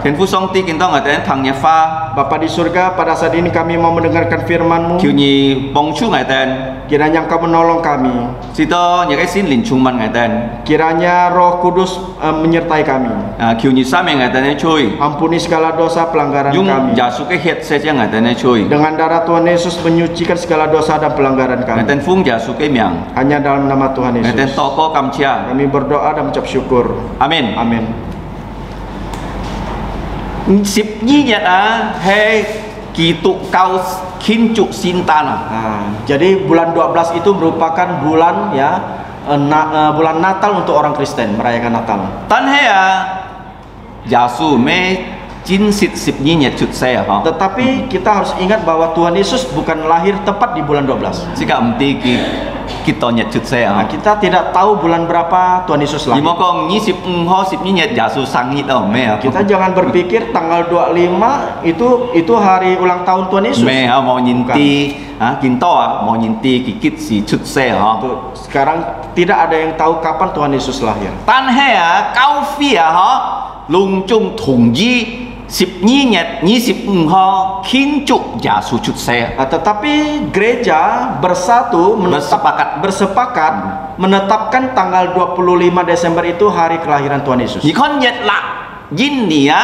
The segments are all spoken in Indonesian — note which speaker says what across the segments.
Speaker 1: Henfu songti kinto ngaten tangnya fa.
Speaker 2: Bapa di surga, pada saat ini kami mau mendengarkan firman-Mu.
Speaker 1: Kyunyi bongchu ngaten.
Speaker 2: Kiranya Engkau menolong kami.
Speaker 1: Sito nyekai sin lincuman ngaten.
Speaker 2: Kiranya Roh Kudus uh, menyertai kami.
Speaker 1: Kyunyi same ngaten cuy.
Speaker 2: Ampuni segala dosa pelanggaran
Speaker 1: Yung
Speaker 2: kami.
Speaker 1: Jasuke head saja ngaten cuy.
Speaker 2: Dengan darah Tuhan Yesus menyucikan segala dosa dan pelanggaran kami.
Speaker 1: Ngaten fung jasuke miang.
Speaker 2: Hanya dalam nama Tuhan Yesus.
Speaker 1: Ngaten toko kamcia.
Speaker 2: Kami berdoa dan mengucap syukur. Amin.
Speaker 1: Amin sipnya ah he kitu kau kincu sintana.
Speaker 2: Nah, ah. jadi bulan 12 itu merupakan bulan ya eh, na, eh, bulan Natal untuk orang Kristen merayakan Natal.
Speaker 1: Tan he ya ah. jasu me jin sit cut saya ha.
Speaker 2: Tetapi hmm. kita harus ingat bahwa Tuhan Yesus bukan lahir tepat di bulan 12.
Speaker 1: Sika tiki kita nyetut saya.
Speaker 2: nah, kita tidak tahu bulan berapa Tuhan Yesus lahir.
Speaker 1: Dimokong nyisip mm, engho sipnya nyet jasu sangit om me.
Speaker 2: Kita jangan berpikir tanggal 25 itu itu hari ulang tahun Tuhan Yesus.
Speaker 1: Me ha, mau nyinti ah kinto ah mau nyinti kikit si cut se
Speaker 2: ha. Sekarang tidak ada yang tahu kapan Tuhan Yesus lahir.
Speaker 1: Tan he ya kau fia ha lung chung thung sip nyinyet nyisip ho kincu ya sujud
Speaker 2: saya. Tetapi gereja bersatu menetapkan,
Speaker 1: bersepakat
Speaker 2: menetapkan tanggal 25 Desember itu hari kelahiran Tuhan Yesus.
Speaker 1: ikon nyet la yin ya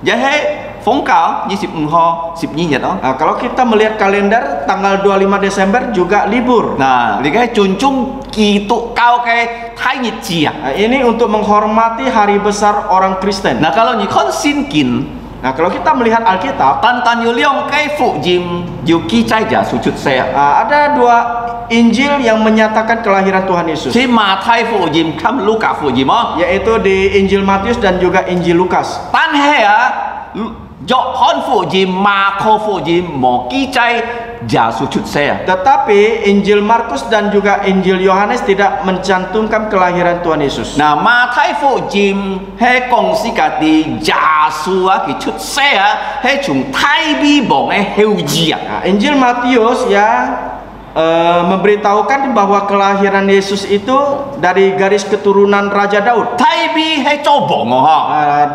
Speaker 1: jahe Vongkal di sip Ngho, sip Nyinya.
Speaker 2: Nah, kalau kita melihat kalender tanggal 25 Desember juga libur.
Speaker 1: Nah, ini kayak cuncung gitu kau kayak Thai Cia. Ya.
Speaker 2: Nah, ini untuk menghormati hari besar orang Kristen.
Speaker 1: Nah, kalau Nikon Sinkin
Speaker 2: Nah, kalau kita melihat Alkitab,
Speaker 1: Tantan Yuliong Kaifu Jim Yuki Caija sujud saya.
Speaker 2: Nah, ada dua Injil yang menyatakan kelahiran Tuhan Yesus.
Speaker 1: Si Matai Fu Jim Kam Luka Fu Jim, oh.
Speaker 2: yaitu di Injil Matius dan juga Injil Lukas.
Speaker 1: Tan ya. Jok Honfu Jim Makofu Jim Mokicai Jasu Saya.
Speaker 2: Tetapi Injil Markus dan juga Injil Yohanes tidak mencantumkan kelahiran Tuhan Yesus.
Speaker 1: Nah, Matai Fu Jim He Kong Sikati Jasua kicut saya, He Chung Tai Bi Bong He hujia. Ya.
Speaker 2: Nah, Injil Matius ya e, memberitahukan bahwa kelahiran Yesus itu dari garis keturunan Raja Daud.
Speaker 1: Taibi hei
Speaker 2: coba.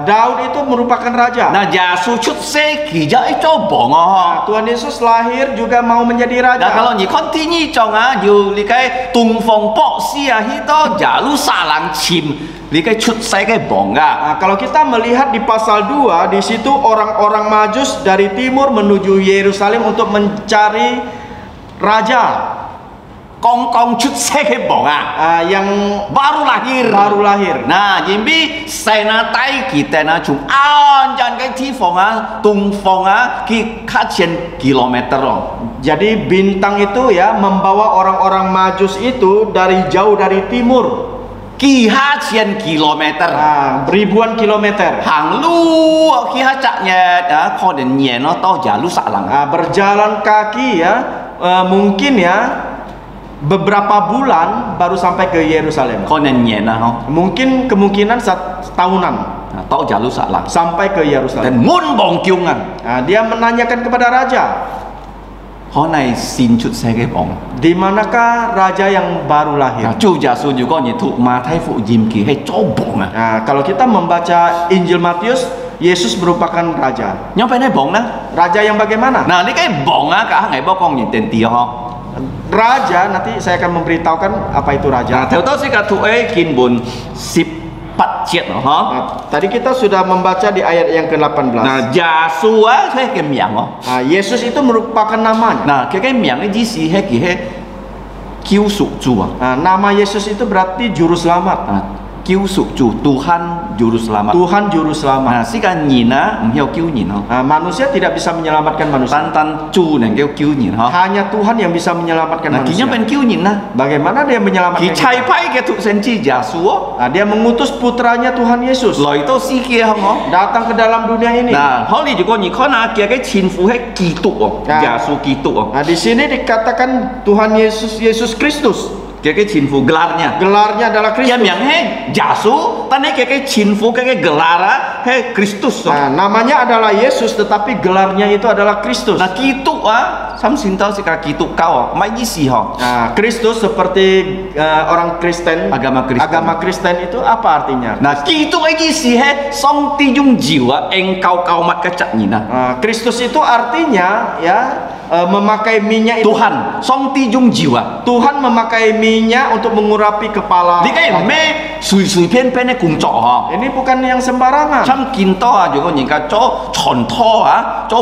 Speaker 2: Daud itu merupakan raja.
Speaker 1: Nah, jasu cut seki jai coba
Speaker 2: ngoho. Tuhan Yesus lahir juga mau menjadi raja.
Speaker 1: Nah, kalau ni kontinyi conga you likai tungfong po sia hito jalu salang cim likai cut seki bonga.
Speaker 2: Nah, kalau kita melihat di pasal 2 di situ orang-orang Majus dari timur menuju Yerusalem untuk mencari raja
Speaker 1: Kongkong Chutseke Bonga uh,
Speaker 2: ah, yang
Speaker 1: baru lahir.
Speaker 2: Baru lahir.
Speaker 1: Nah, jimbi sena tai kita na cung an jan kai ti fonga ah. tung fonga ah, ki kacian kilometer.
Speaker 2: Jadi bintang itu ya membawa orang-orang majus itu dari jauh dari timur.
Speaker 1: Kihacian kilometer.
Speaker 2: Ah, ribuan kilometer.
Speaker 1: Hang lu kihacaknya ah, kau dan nyeno tau jalu salang
Speaker 2: ah, berjalan kaki ya eh, mungkin ya beberapa bulan baru sampai ke Yerusalem. Mungkin kemungkinan sat- tahunan
Speaker 1: À, To giả lu xạ lằng.
Speaker 2: sampai ke Yerusalem.
Speaker 1: Dan kiêu ngàn.
Speaker 2: Nah, dia menanyakan kepada raja,
Speaker 1: xe cái bóng.
Speaker 2: di manakah raja yang baru lahir?
Speaker 1: Nah, thay phụ dìm kỳ hay cho bóng à.
Speaker 2: Nah, kalau kita membaca Injil Matius, Yesus merupakan raja.
Speaker 1: Nhóm phải nói bóng đó.
Speaker 2: Raja yang bagaimana?
Speaker 1: Nah, ini cái bóng á, cả ngày bao con nhìn ho.
Speaker 2: Raja nanti saya akan memberitahukan apa itu
Speaker 1: Nah,
Speaker 2: raja.
Speaker 1: theo tôi sẽ cả thụ ấy kinh buồn sip nó ha.
Speaker 2: Nah, tadi kita sudah membaca di ayat yang ke-18.
Speaker 1: Nah, Yesus á, thế cái miệng đó.
Speaker 2: Nah, Yesus itu merupakan namanya.
Speaker 1: Nah, ấy hết kì hết cứu sụ chủ à.
Speaker 2: Nah, nama Yesus itu berarti juru selamat.
Speaker 1: À, cứu sụ chủ Tuhan juru selamat.
Speaker 2: Tuhan juru selamat.
Speaker 1: Nah, si kan không hiểu cứu nhìn không?
Speaker 2: Nah, manusia tidak bisa menyelamatkan manusia.
Speaker 1: Tan tan chủ này kêu cứu nhìn ha.
Speaker 2: Hanya Tuhan yang bisa menyelamatkan
Speaker 1: Nah,
Speaker 2: manusia.
Speaker 1: bên cứu nhìn na.
Speaker 2: Bagaimana dia menyelamatkan? Kita?
Speaker 1: chạy phải cái thụ sen chi Yesus á.
Speaker 2: Nah, dia mengutus putranya Tuhan Yesus
Speaker 1: Lời tôi si kia có?
Speaker 2: datang ke dalam dunia ini.
Speaker 1: Nah, ini juga ni kau nak kia cái chính phủ hết kỳ tụ,
Speaker 2: Nah.
Speaker 1: Yesus kỳ tụ.
Speaker 2: Nah, di sini dikatakan Tuhan Yesus Yesus Kristus.
Speaker 1: Chính phủ gelarnya
Speaker 2: Gelarnya adalah Kristus.
Speaker 1: yang he jasu, tadi cái cái chính phủ cái cái gelar á, he Kristus.
Speaker 2: Nah, namanya adalah Yesus tetapi gelarnya itu adalah Kristus.
Speaker 1: Nah kitu ah, sam sinta si kitu kau, mai isi ho.
Speaker 2: Nah, Kristus seperti eh, orang Kristen,
Speaker 1: Agama Kristen.
Speaker 2: Agama Kristen itu apa artinya?
Speaker 1: Nah kitu ai isi he song ti jung jiwa engkau kau mat kacak ni nah.
Speaker 2: Nah, Kristus itu artinya ya eh, memakai minyak itu
Speaker 1: Tuhan, song ti jung jiwa.
Speaker 2: Tuhan memakai minyak untuk mengurapi kepala.
Speaker 1: Di kai me sui sui kung cho ho.
Speaker 2: Ini bukan yang sembarangan.
Speaker 1: Chăm kín to có những cái cho tròn to à, cho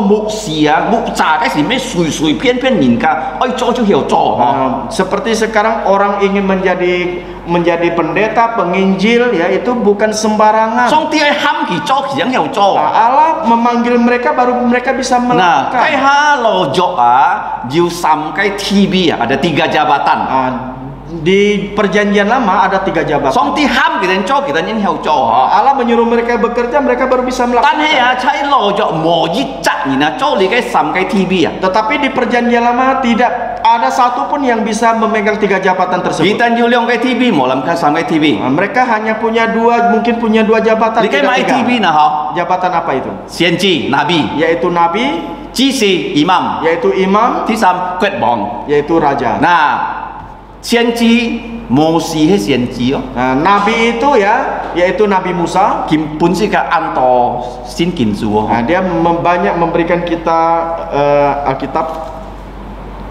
Speaker 1: trà cái gì mấy sùi sùi phiên phiên nhìn cả, ôi cho cho hiểu cho ho.
Speaker 2: Nah, seperti sekarang orang ingin menjadi menjadi pendeta, penginjil ya itu bukan sembarangan.
Speaker 1: Song ti ham ki cho yang hiểu
Speaker 2: Nah,
Speaker 1: cho.
Speaker 2: Allah memanggil mereka baru mereka bisa
Speaker 1: Nah,
Speaker 2: melakukan.
Speaker 1: halo jo à, diu sam cái TV à, ada tiga jabatan.
Speaker 2: Nah, di perjanjian lama ada tiga jabatan.
Speaker 1: Song ti ham kita cho kita yang hiểu cho ho.
Speaker 2: Allah menyuruh mereka bekerja, mereka baru bisa
Speaker 1: Tan
Speaker 2: melakukan.
Speaker 1: he à, chai lo jo mo yi cha ni na cho li cái sam cái TV à.
Speaker 2: Tetapi di perjanjian lama tidak ada satupun yang bisa memegang tiga jabatan tersebut.
Speaker 1: Kita diu liong cái TV, mo lam ka sam cái TV.
Speaker 2: Nah, mereka hanya punya dua, mungkin punya dua jabatan.
Speaker 1: Li
Speaker 2: tidak
Speaker 1: mai
Speaker 2: tiga.
Speaker 1: TV na ho.
Speaker 2: Jabatan apa itu?
Speaker 1: Xian ji, nabi,
Speaker 2: Yaitu nabi,
Speaker 1: Jisi imam.
Speaker 2: Yaitu imam.
Speaker 1: Tisam quyết bong.
Speaker 2: Yaitu raja.
Speaker 1: Nah Sienci Mosih Sienci oh.
Speaker 2: Nah, nabi itu ya yaitu Nabi Musa.
Speaker 1: Kim pun sih ke anto sin kinsu
Speaker 2: nah, dia banyak memberikan kita uh, Alkitab.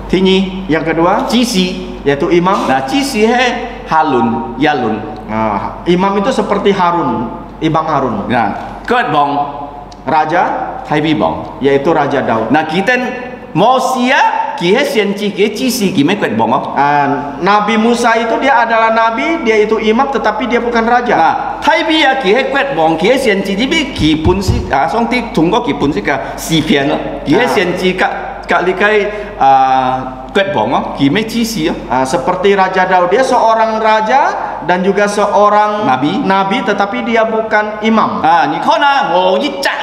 Speaker 1: Tini
Speaker 2: yang kedua?
Speaker 1: Cisi
Speaker 2: yaitu imam.
Speaker 1: Nah Cisi he Halun Yalun.
Speaker 2: Nah, imam itu seperti Harun ibang Harun.
Speaker 1: Nah Kuat bong.
Speaker 2: Raja
Speaker 1: Haibibong,
Speaker 2: yaitu Raja Daud.
Speaker 1: Nah kita Mosia kihe sianci kihe cisi kime kuat bongo.
Speaker 2: Ah, nabi Musa itu dia adalah nabi, dia itu imam, tetapi dia bukan raja.
Speaker 1: Nah, hai bia kihe kuat bong kihe sienci jibi kipun si ah song ti tunggu kipun si ka si pian lo kihe nah. sianci ka ka likai ah kuat bongo kime cisi ya.
Speaker 2: Ah, seperti raja Daud dia seorang raja dan juga seorang
Speaker 1: nabi
Speaker 2: nabi tetapi dia bukan imam.
Speaker 1: Ah, ni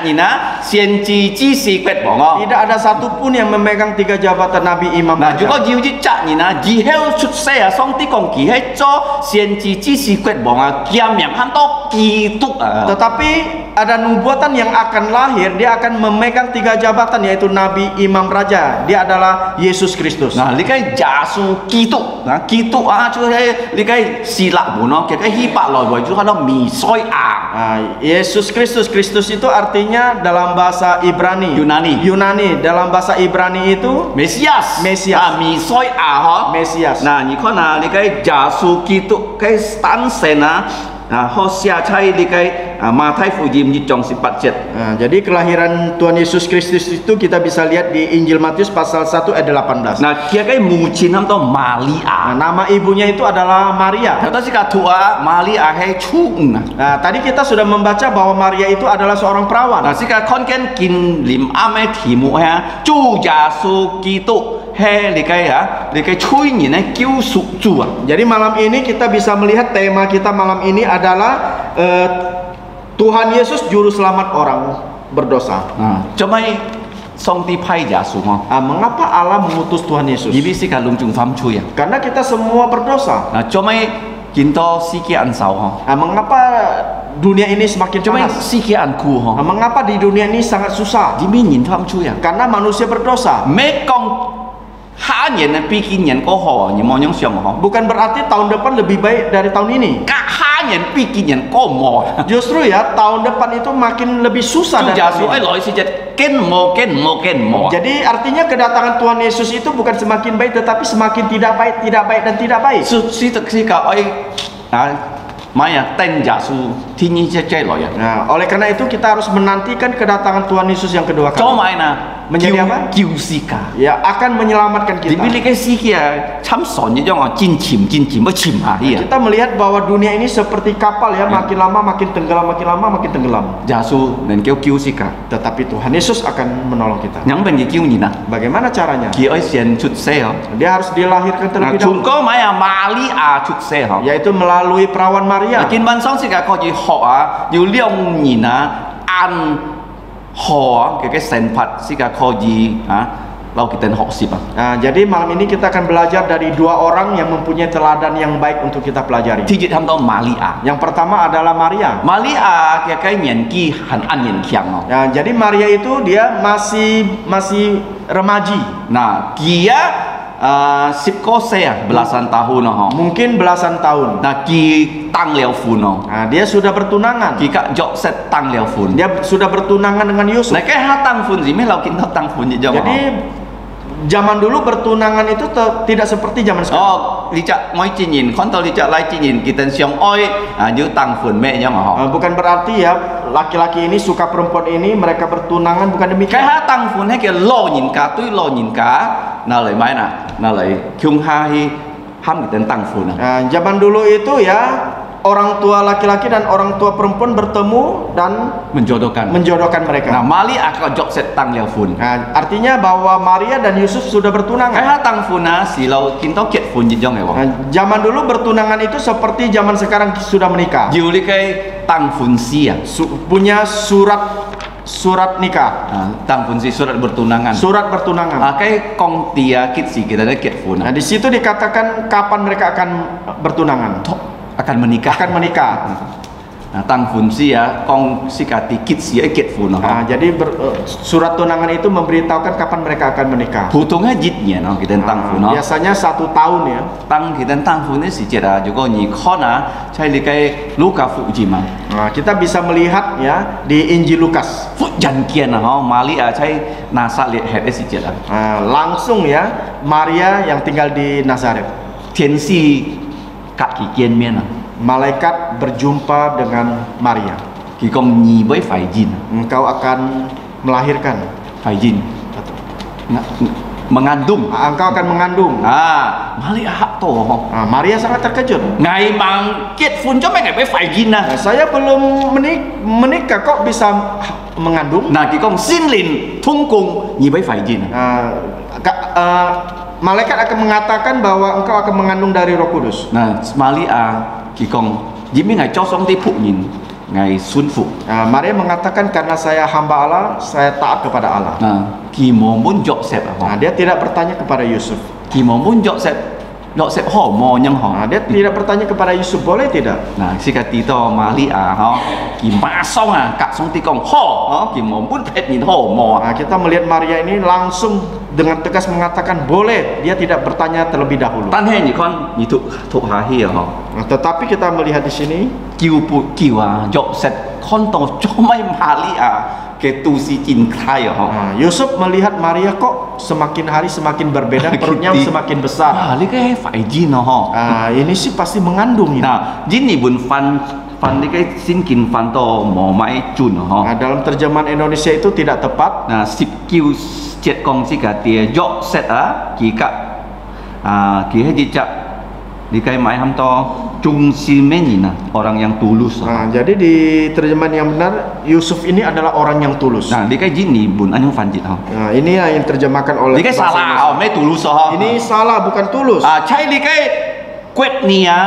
Speaker 1: ni na xian ji ji si.
Speaker 2: Tidak ada satupun yang memegang tiga jabatan nabi imam.
Speaker 1: Nah, juga ji cak ni na ji heo saya songti ya song kong si kiam yang hanto kitu.
Speaker 2: Tetapi ada nubuatan yang akan lahir dia akan memegang tiga jabatan yaitu nabi imam raja. Dia adalah Yesus Kristus.
Speaker 1: Nah, likai jasu kitu. Nah, kitu ah cuy likai silak buno kita eh, hipak loh boy juga kalau oh, misoi
Speaker 2: ah Yesus Kristus Kristus itu artinya dalam bahasa Ibrani.
Speaker 1: Yunani.
Speaker 2: Yunani. Dalam bahasa Ibrani itu Mesias. Mesias.
Speaker 1: Ah misoi ah Mesias. Nah ini kau nah ini kayak jasuki tuh kayak stansena uh, Hosea cai dikait uh, Matai Fujim Jitong sifat
Speaker 2: Cet. Jadi kelahiran Tuhan Yesus Kristus itu kita bisa lihat di Injil Matius pasal 1 ayat 18.
Speaker 1: Nah, kia kai mucinam to Malia.
Speaker 2: Nah, nama ibunya itu adalah Maria.
Speaker 1: Kata si katua Malia he chung.
Speaker 2: Nah, tadi kita sudah membaca bahwa Maria itu adalah seorang perawan.
Speaker 1: Nah, si ka konken kin lim ame timu ya chu jasu kitu he dikai ya di cuy nih, nih, kiu su ah?
Speaker 2: jadi malam ini kita bisa melihat tema kita malam ini adalah uh, Tuhan Yesus juru selamat orang berdosa
Speaker 1: nah cemai song ti pai ja su
Speaker 2: ah, mengapa Allah mengutus Tuhan Yesus
Speaker 1: Jadi si kalung jung fam cui ya
Speaker 2: karena kita semua berdosa
Speaker 1: nah cemai kinto siki ansau ha
Speaker 2: ah, mengapa dunia ini semakin
Speaker 1: Cuma
Speaker 2: panas.
Speaker 1: Sikianku, ha.
Speaker 2: Ah, mengapa di dunia ini sangat susah?
Speaker 1: Diminyin tam cuya.
Speaker 2: Karena manusia berdosa.
Speaker 1: Mekong hanya nabi kinian koho nyemonyong siang ho.
Speaker 2: Bukan berarti tahun depan lebih baik dari tahun ini.
Speaker 1: Kak hanya pikirnya komo.
Speaker 2: Justru ya tahun depan itu makin lebih susah dari
Speaker 1: jasu eh loh ken mo ken mo ken mo.
Speaker 2: Jadi artinya kedatangan Tuhan Yesus itu bukan semakin baik tetapi semakin tidak baik tidak baik dan tidak baik.
Speaker 1: Susi teksi kak, oi nah, Maya ten jasu tinyicece loh ya.
Speaker 2: Nah, oleh karena itu kita harus menantikan kedatangan Tuhan Yesus yang kedua kali.
Speaker 1: Cuma ina
Speaker 2: menjadi apa?
Speaker 1: Kiusika.
Speaker 2: Ya, akan menyelamatkan kita. Kita melihat bahwa dunia ini seperti kapal ya, ya, makin lama makin tenggelam, makin lama makin tenggelam.
Speaker 1: Jasu dan kau kiusika.
Speaker 2: Tetapi Tuhan Yesus akan menolong kita.
Speaker 1: Yang bengi kiunina.
Speaker 2: Bagaimana caranya?
Speaker 1: Cutseo.
Speaker 2: Dia harus dilahirkan terlebih dahulu.
Speaker 1: Cungko maya mali a ah, cutseo.
Speaker 2: Yaitu melalui perawan Maria.
Speaker 1: Makin bansong sih kak kau học
Speaker 2: Nah, jadi malam ini kita akan belajar dari dua orang yang mempunyai teladan yang baik untuk kita pelajari.
Speaker 1: Tijit ham Maria.
Speaker 2: Yang pertama adalah Maria.
Speaker 1: Maria kayak kayak nyenki han an nyenkiang.
Speaker 2: Nah, jadi Maria itu dia masih masih remaji.
Speaker 1: Nah, dia uh, sip kose ya belasan tahun no.
Speaker 2: mungkin belasan tahun.
Speaker 1: Nah, ki tang liao fun no.
Speaker 2: Nah, dia sudah bertunangan.
Speaker 1: Ki kak jok set tang liao fun.
Speaker 2: Dia sudah bertunangan dengan Yusuf.
Speaker 1: Nah, kayak ha tang fun sih, me lau kin tang fun.
Speaker 2: Jadi zaman dulu bertunangan itu tidak seperti zaman sekarang.
Speaker 1: oh, licak moi chin yin, kon tau licak lai chin yin, kita siong oi, ah ju tang fun me jong ho.
Speaker 2: Uh, bukan berarti ya laki-laki ini suka perempuan ini mereka bertunangan bukan
Speaker 1: Kayak
Speaker 2: demikian.
Speaker 1: ha tang fun he ke lo yin ka, tui lo yin ka, na lai mai na, na lai kyung ha hi ham kita tang fun. na.
Speaker 2: Nah, zaman dulu itu ya orang tua laki-laki dan orang tua perempuan bertemu dan
Speaker 1: Menjodohkan.
Speaker 2: menjodohkan
Speaker 1: Nah,
Speaker 2: mereka.
Speaker 1: mali akak jok set tang liao fun.
Speaker 2: Nah, artinya bahwa Maria dan Yusuf sudah bertunangan.
Speaker 1: ha tang fun na, si lau kin tau kiet fun je jong e wong.
Speaker 2: Nah, zaman dulu bertunangan itu seperti zaman sekarang sudah menikah.
Speaker 1: Jiu li kai tang fun ya.
Speaker 2: Su- punya surat surat nikah,
Speaker 1: Ah, tang fun si surat bertunangan.
Speaker 2: surat bertunangan.
Speaker 1: Ah, kai kong tia kit si kita ada kiet fun.
Speaker 2: Nah, di situ dikatakan kapan mereka akan bertunangan,
Speaker 1: Tok akan menikah.
Speaker 2: akan menikah.
Speaker 1: Nah, tang fun si ya kong si kati kit si ya kiet fun.
Speaker 2: Nah, jadi ber- eh, surat tunangan itu memberitahukan kapan mereka akan menikah.
Speaker 1: Putungnya jitnya no kita tang fun no.
Speaker 2: Nah, biasanya satu tahun ya.
Speaker 1: Tang kita tang fun ni si jeda juga ni kona cai li kai luka fu ji ma.
Speaker 2: Nah, kita bisa melihat ya di Injil Lukas.
Speaker 1: Fu jan kian na ho mali a cai nasa lihat het si jeda.
Speaker 2: Nah, langsung ya Maria yang tinggal di Nazaret.
Speaker 1: Tian si kak ki kian mien na.
Speaker 2: Malaikat berjumpa dengan Maria.
Speaker 1: Ki kong ni boy fai jin.
Speaker 2: Engkau akan melahirkan.
Speaker 1: Fai jin. Nga- ng- mengandung.
Speaker 2: Ah, Engkau akan mengandung.
Speaker 1: Ah, mali hak to.
Speaker 2: Nah, Maria sangat terkejut.
Speaker 1: Ngai mang kiet fun cho ngai boy fai jin.
Speaker 2: Nah, saya belum menik- menikah kok bisa mengandung.
Speaker 1: Nah, ki kong sin lin tung kung ni boy fai jin.
Speaker 2: Ka- eh, malaikat akan mengatakan bahwa engkau akan mengandung dari Roh Kudus.
Speaker 1: Nah, mali a ki kong jimi ngai cho song ti pu yin ngai sun fu.
Speaker 2: Maria mengatakan karena saya hamba Allah, saya taat kepada Allah.
Speaker 1: Nah, ki mo
Speaker 2: dia tidak bertanya kepada Yusuf.
Speaker 1: Ki mo jok sep jok sep ho mo nyang ho.
Speaker 2: Nah, dia tidak bertanya kepada Yusuf, boleh tidak?
Speaker 1: Nah, si kati to mali a ho. Ki ma song a kak song ti kong ho. Ho, ki mo mun pet yin ho mo.
Speaker 2: Nah, kita melihat Maria ini langsung dengan tegas mengatakan boleh. Dia tidak bertanya terlebih dahulu.
Speaker 1: Tan he ni kon ni tu tu ha hi ho.
Speaker 2: Nah, tetapi kita melihat di sini,
Speaker 1: Kiu pu kiu a jok set kon to cho mai mali a ke tu si jin khai ho.
Speaker 2: nah, Yusuf melihat Maria kok semakin hari semakin berbeda, perutnya
Speaker 1: Gitu.
Speaker 2: semakin besar.
Speaker 1: Ah, li kai fai jin ho.
Speaker 2: Nah, ini sih pasti mengandung ini.
Speaker 1: Nah, jin ni bun fan fan li kai sin kin fan to mo mai chun ho.
Speaker 2: Nah, dalam terjemahan Indonesia itu tidak tepat.
Speaker 1: Nah, sip kiu jet kong si ka tia jok set a ki ka ah ki he ji cha li kai mai ham to chung si men ni na orang yang tulus.
Speaker 2: Nah, jadi di terjemahan yang benar, Yusuf ini adalah orang yang tulus.
Speaker 1: Nah, li kai jin ni bun anyong fan jit ho.
Speaker 2: Nah, ini yang terjemahkan oleh
Speaker 1: kai
Speaker 2: bahasa
Speaker 1: salah ho,
Speaker 2: Indonesia.
Speaker 1: me tulus ho.
Speaker 2: Ini salah bukan tulus.
Speaker 1: à chay li cái quét nia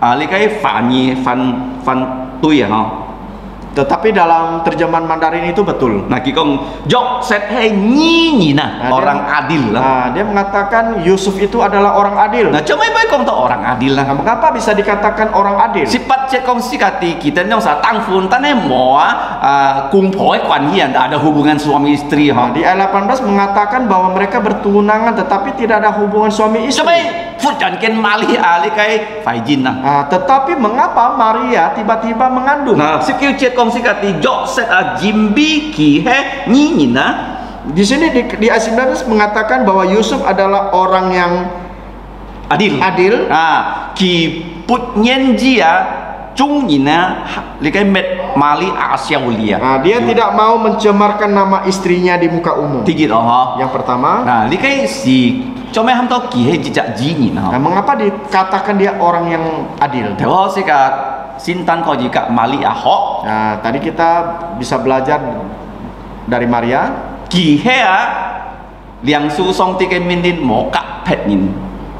Speaker 1: à li cái phản nhi phản phản tui à ha
Speaker 2: Tetapi dalam terjemahan Mandarin itu betul.
Speaker 1: nah ki kong jok set he nyi nyi
Speaker 2: Nah,
Speaker 1: na
Speaker 2: dia-
Speaker 1: orang adil lah
Speaker 2: Nah, dia mengatakan Yusuf itu adalah orang adil.
Speaker 1: nah cuma baik kong to orang adil
Speaker 2: Nah,
Speaker 1: lah
Speaker 2: mengapa bisa dikatakan orang adil?
Speaker 1: sifat cek kong si kati kita nyong sa tang fun tan he mo ah kung poi kwan hian ada hubungan suami istri
Speaker 2: Nah,
Speaker 1: ha
Speaker 2: di ayat 18 mengatakan bahwa mereka bertunangan tetapi tidak ada hubungan suami
Speaker 1: cuma
Speaker 2: istri.
Speaker 1: phut jan ken mali ali kai fai jin na
Speaker 2: Nah, tetapi mengapa Maria tiba-tiba mengandung?
Speaker 1: nah si kiu cek kong si kati jok set a jimbi ki he nyi nyi na
Speaker 2: Di sini di, di 19 mengatakan bahwa Yusuf adalah orang yang
Speaker 1: adil
Speaker 2: adil.
Speaker 1: à ki put nyen jia chung ni na li cái met mali a xiao lia
Speaker 2: Nah, dia tidak mau mencemarkan nama istrinya di muka umum.
Speaker 1: ti git ho
Speaker 2: Yang pertama,
Speaker 1: nah li cái si mấy ham to ki he ji ja ji ni
Speaker 2: nah,
Speaker 1: na
Speaker 2: mengapa dikatakan dia orang yang adil?
Speaker 1: theo ho si ka sin tan ko ji ka mali a ho
Speaker 2: Nah, tadi kita bisa belajar dari Maria.
Speaker 1: ki he a liang su song ti cái min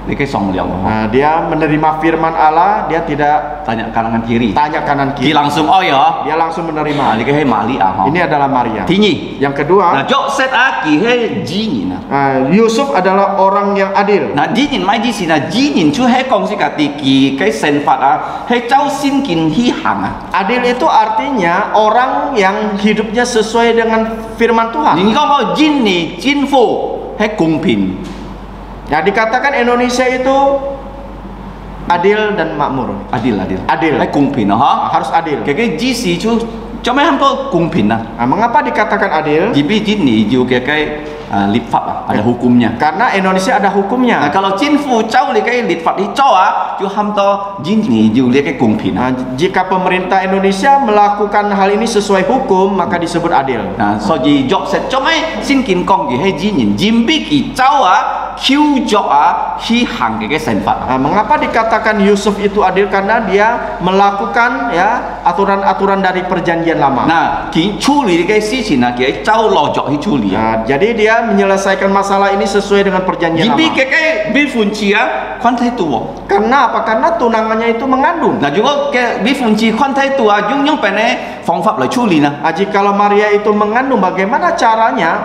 Speaker 1: Dikesong beliau.
Speaker 2: Nah, dia menerima firman Allah, dia tidak
Speaker 1: tanya kanan kiri.
Speaker 2: Tanya kanan kiri.
Speaker 1: Dia langsung oh ya.
Speaker 2: Dia langsung menerima.
Speaker 1: Nah, dikehei mali ah.
Speaker 2: Ini adalah Maria.
Speaker 1: Tinggi.
Speaker 2: Yang kedua.
Speaker 1: Nah, Joset aki he jinin. Nah.
Speaker 2: nah, Yusuf adalah orang yang adil.
Speaker 1: Nah, jinin mai di Nah Jinin cu he kong si katiki kai senfat ah. He cau sin kin hi hang ah.
Speaker 2: Adil itu artinya orang yang hidupnya sesuai dengan firman Tuhan.
Speaker 1: Ini kau jin nih, jin fu he kumpin. pin.
Speaker 2: Nah, dikatakan Indonesia itu adil dan makmur.
Speaker 1: Adil adil.
Speaker 2: Adil.
Speaker 1: He kung pin ha.
Speaker 2: Harus adil.
Speaker 1: Cái cái ji si chu cho mấy ham to kung pin na.
Speaker 2: Nah, mengapa dikatakan adil?
Speaker 1: Jadi jin ni ju cái cái uh, lah, ada hukumnya.
Speaker 2: Karena Indonesia ada hukumnya.
Speaker 1: Nah, kalau Jin Fu Cao li kai litfat di Choa, ju ah, ham to Jin ni ju li kai kung pin.
Speaker 2: Nah, jika pemerintah Indonesia melakukan hal ini sesuai hukum, maka disebut adil.
Speaker 1: Nah, so ji jok set chong ai xin kin kong gi hai jin jin bi ah, ki a qiu jok a hi hang ke sen fat.
Speaker 2: Nah, mengapa dikatakan Yusuf itu adil karena dia melakukan ya aturan-aturan dari perjanjian lama.
Speaker 1: Nah, ki chu li kai si xin na ki lo jok hi chu li.
Speaker 2: Nah, jadi dia menyelesaikan masalah ini sesuai dengan perjanjian
Speaker 1: Jin bi
Speaker 2: lama.
Speaker 1: cái cái bi phun chi à, quan thái tu.
Speaker 2: Karena apa? Karena tunangannya itu mengandung.
Speaker 1: Nah, juga cái bi phun chi quan thái tu à, dùng dùng bên này phương pháp lại 处理 nè,
Speaker 2: Nah, jikalau Maria itu mengandung, bagaimana caranya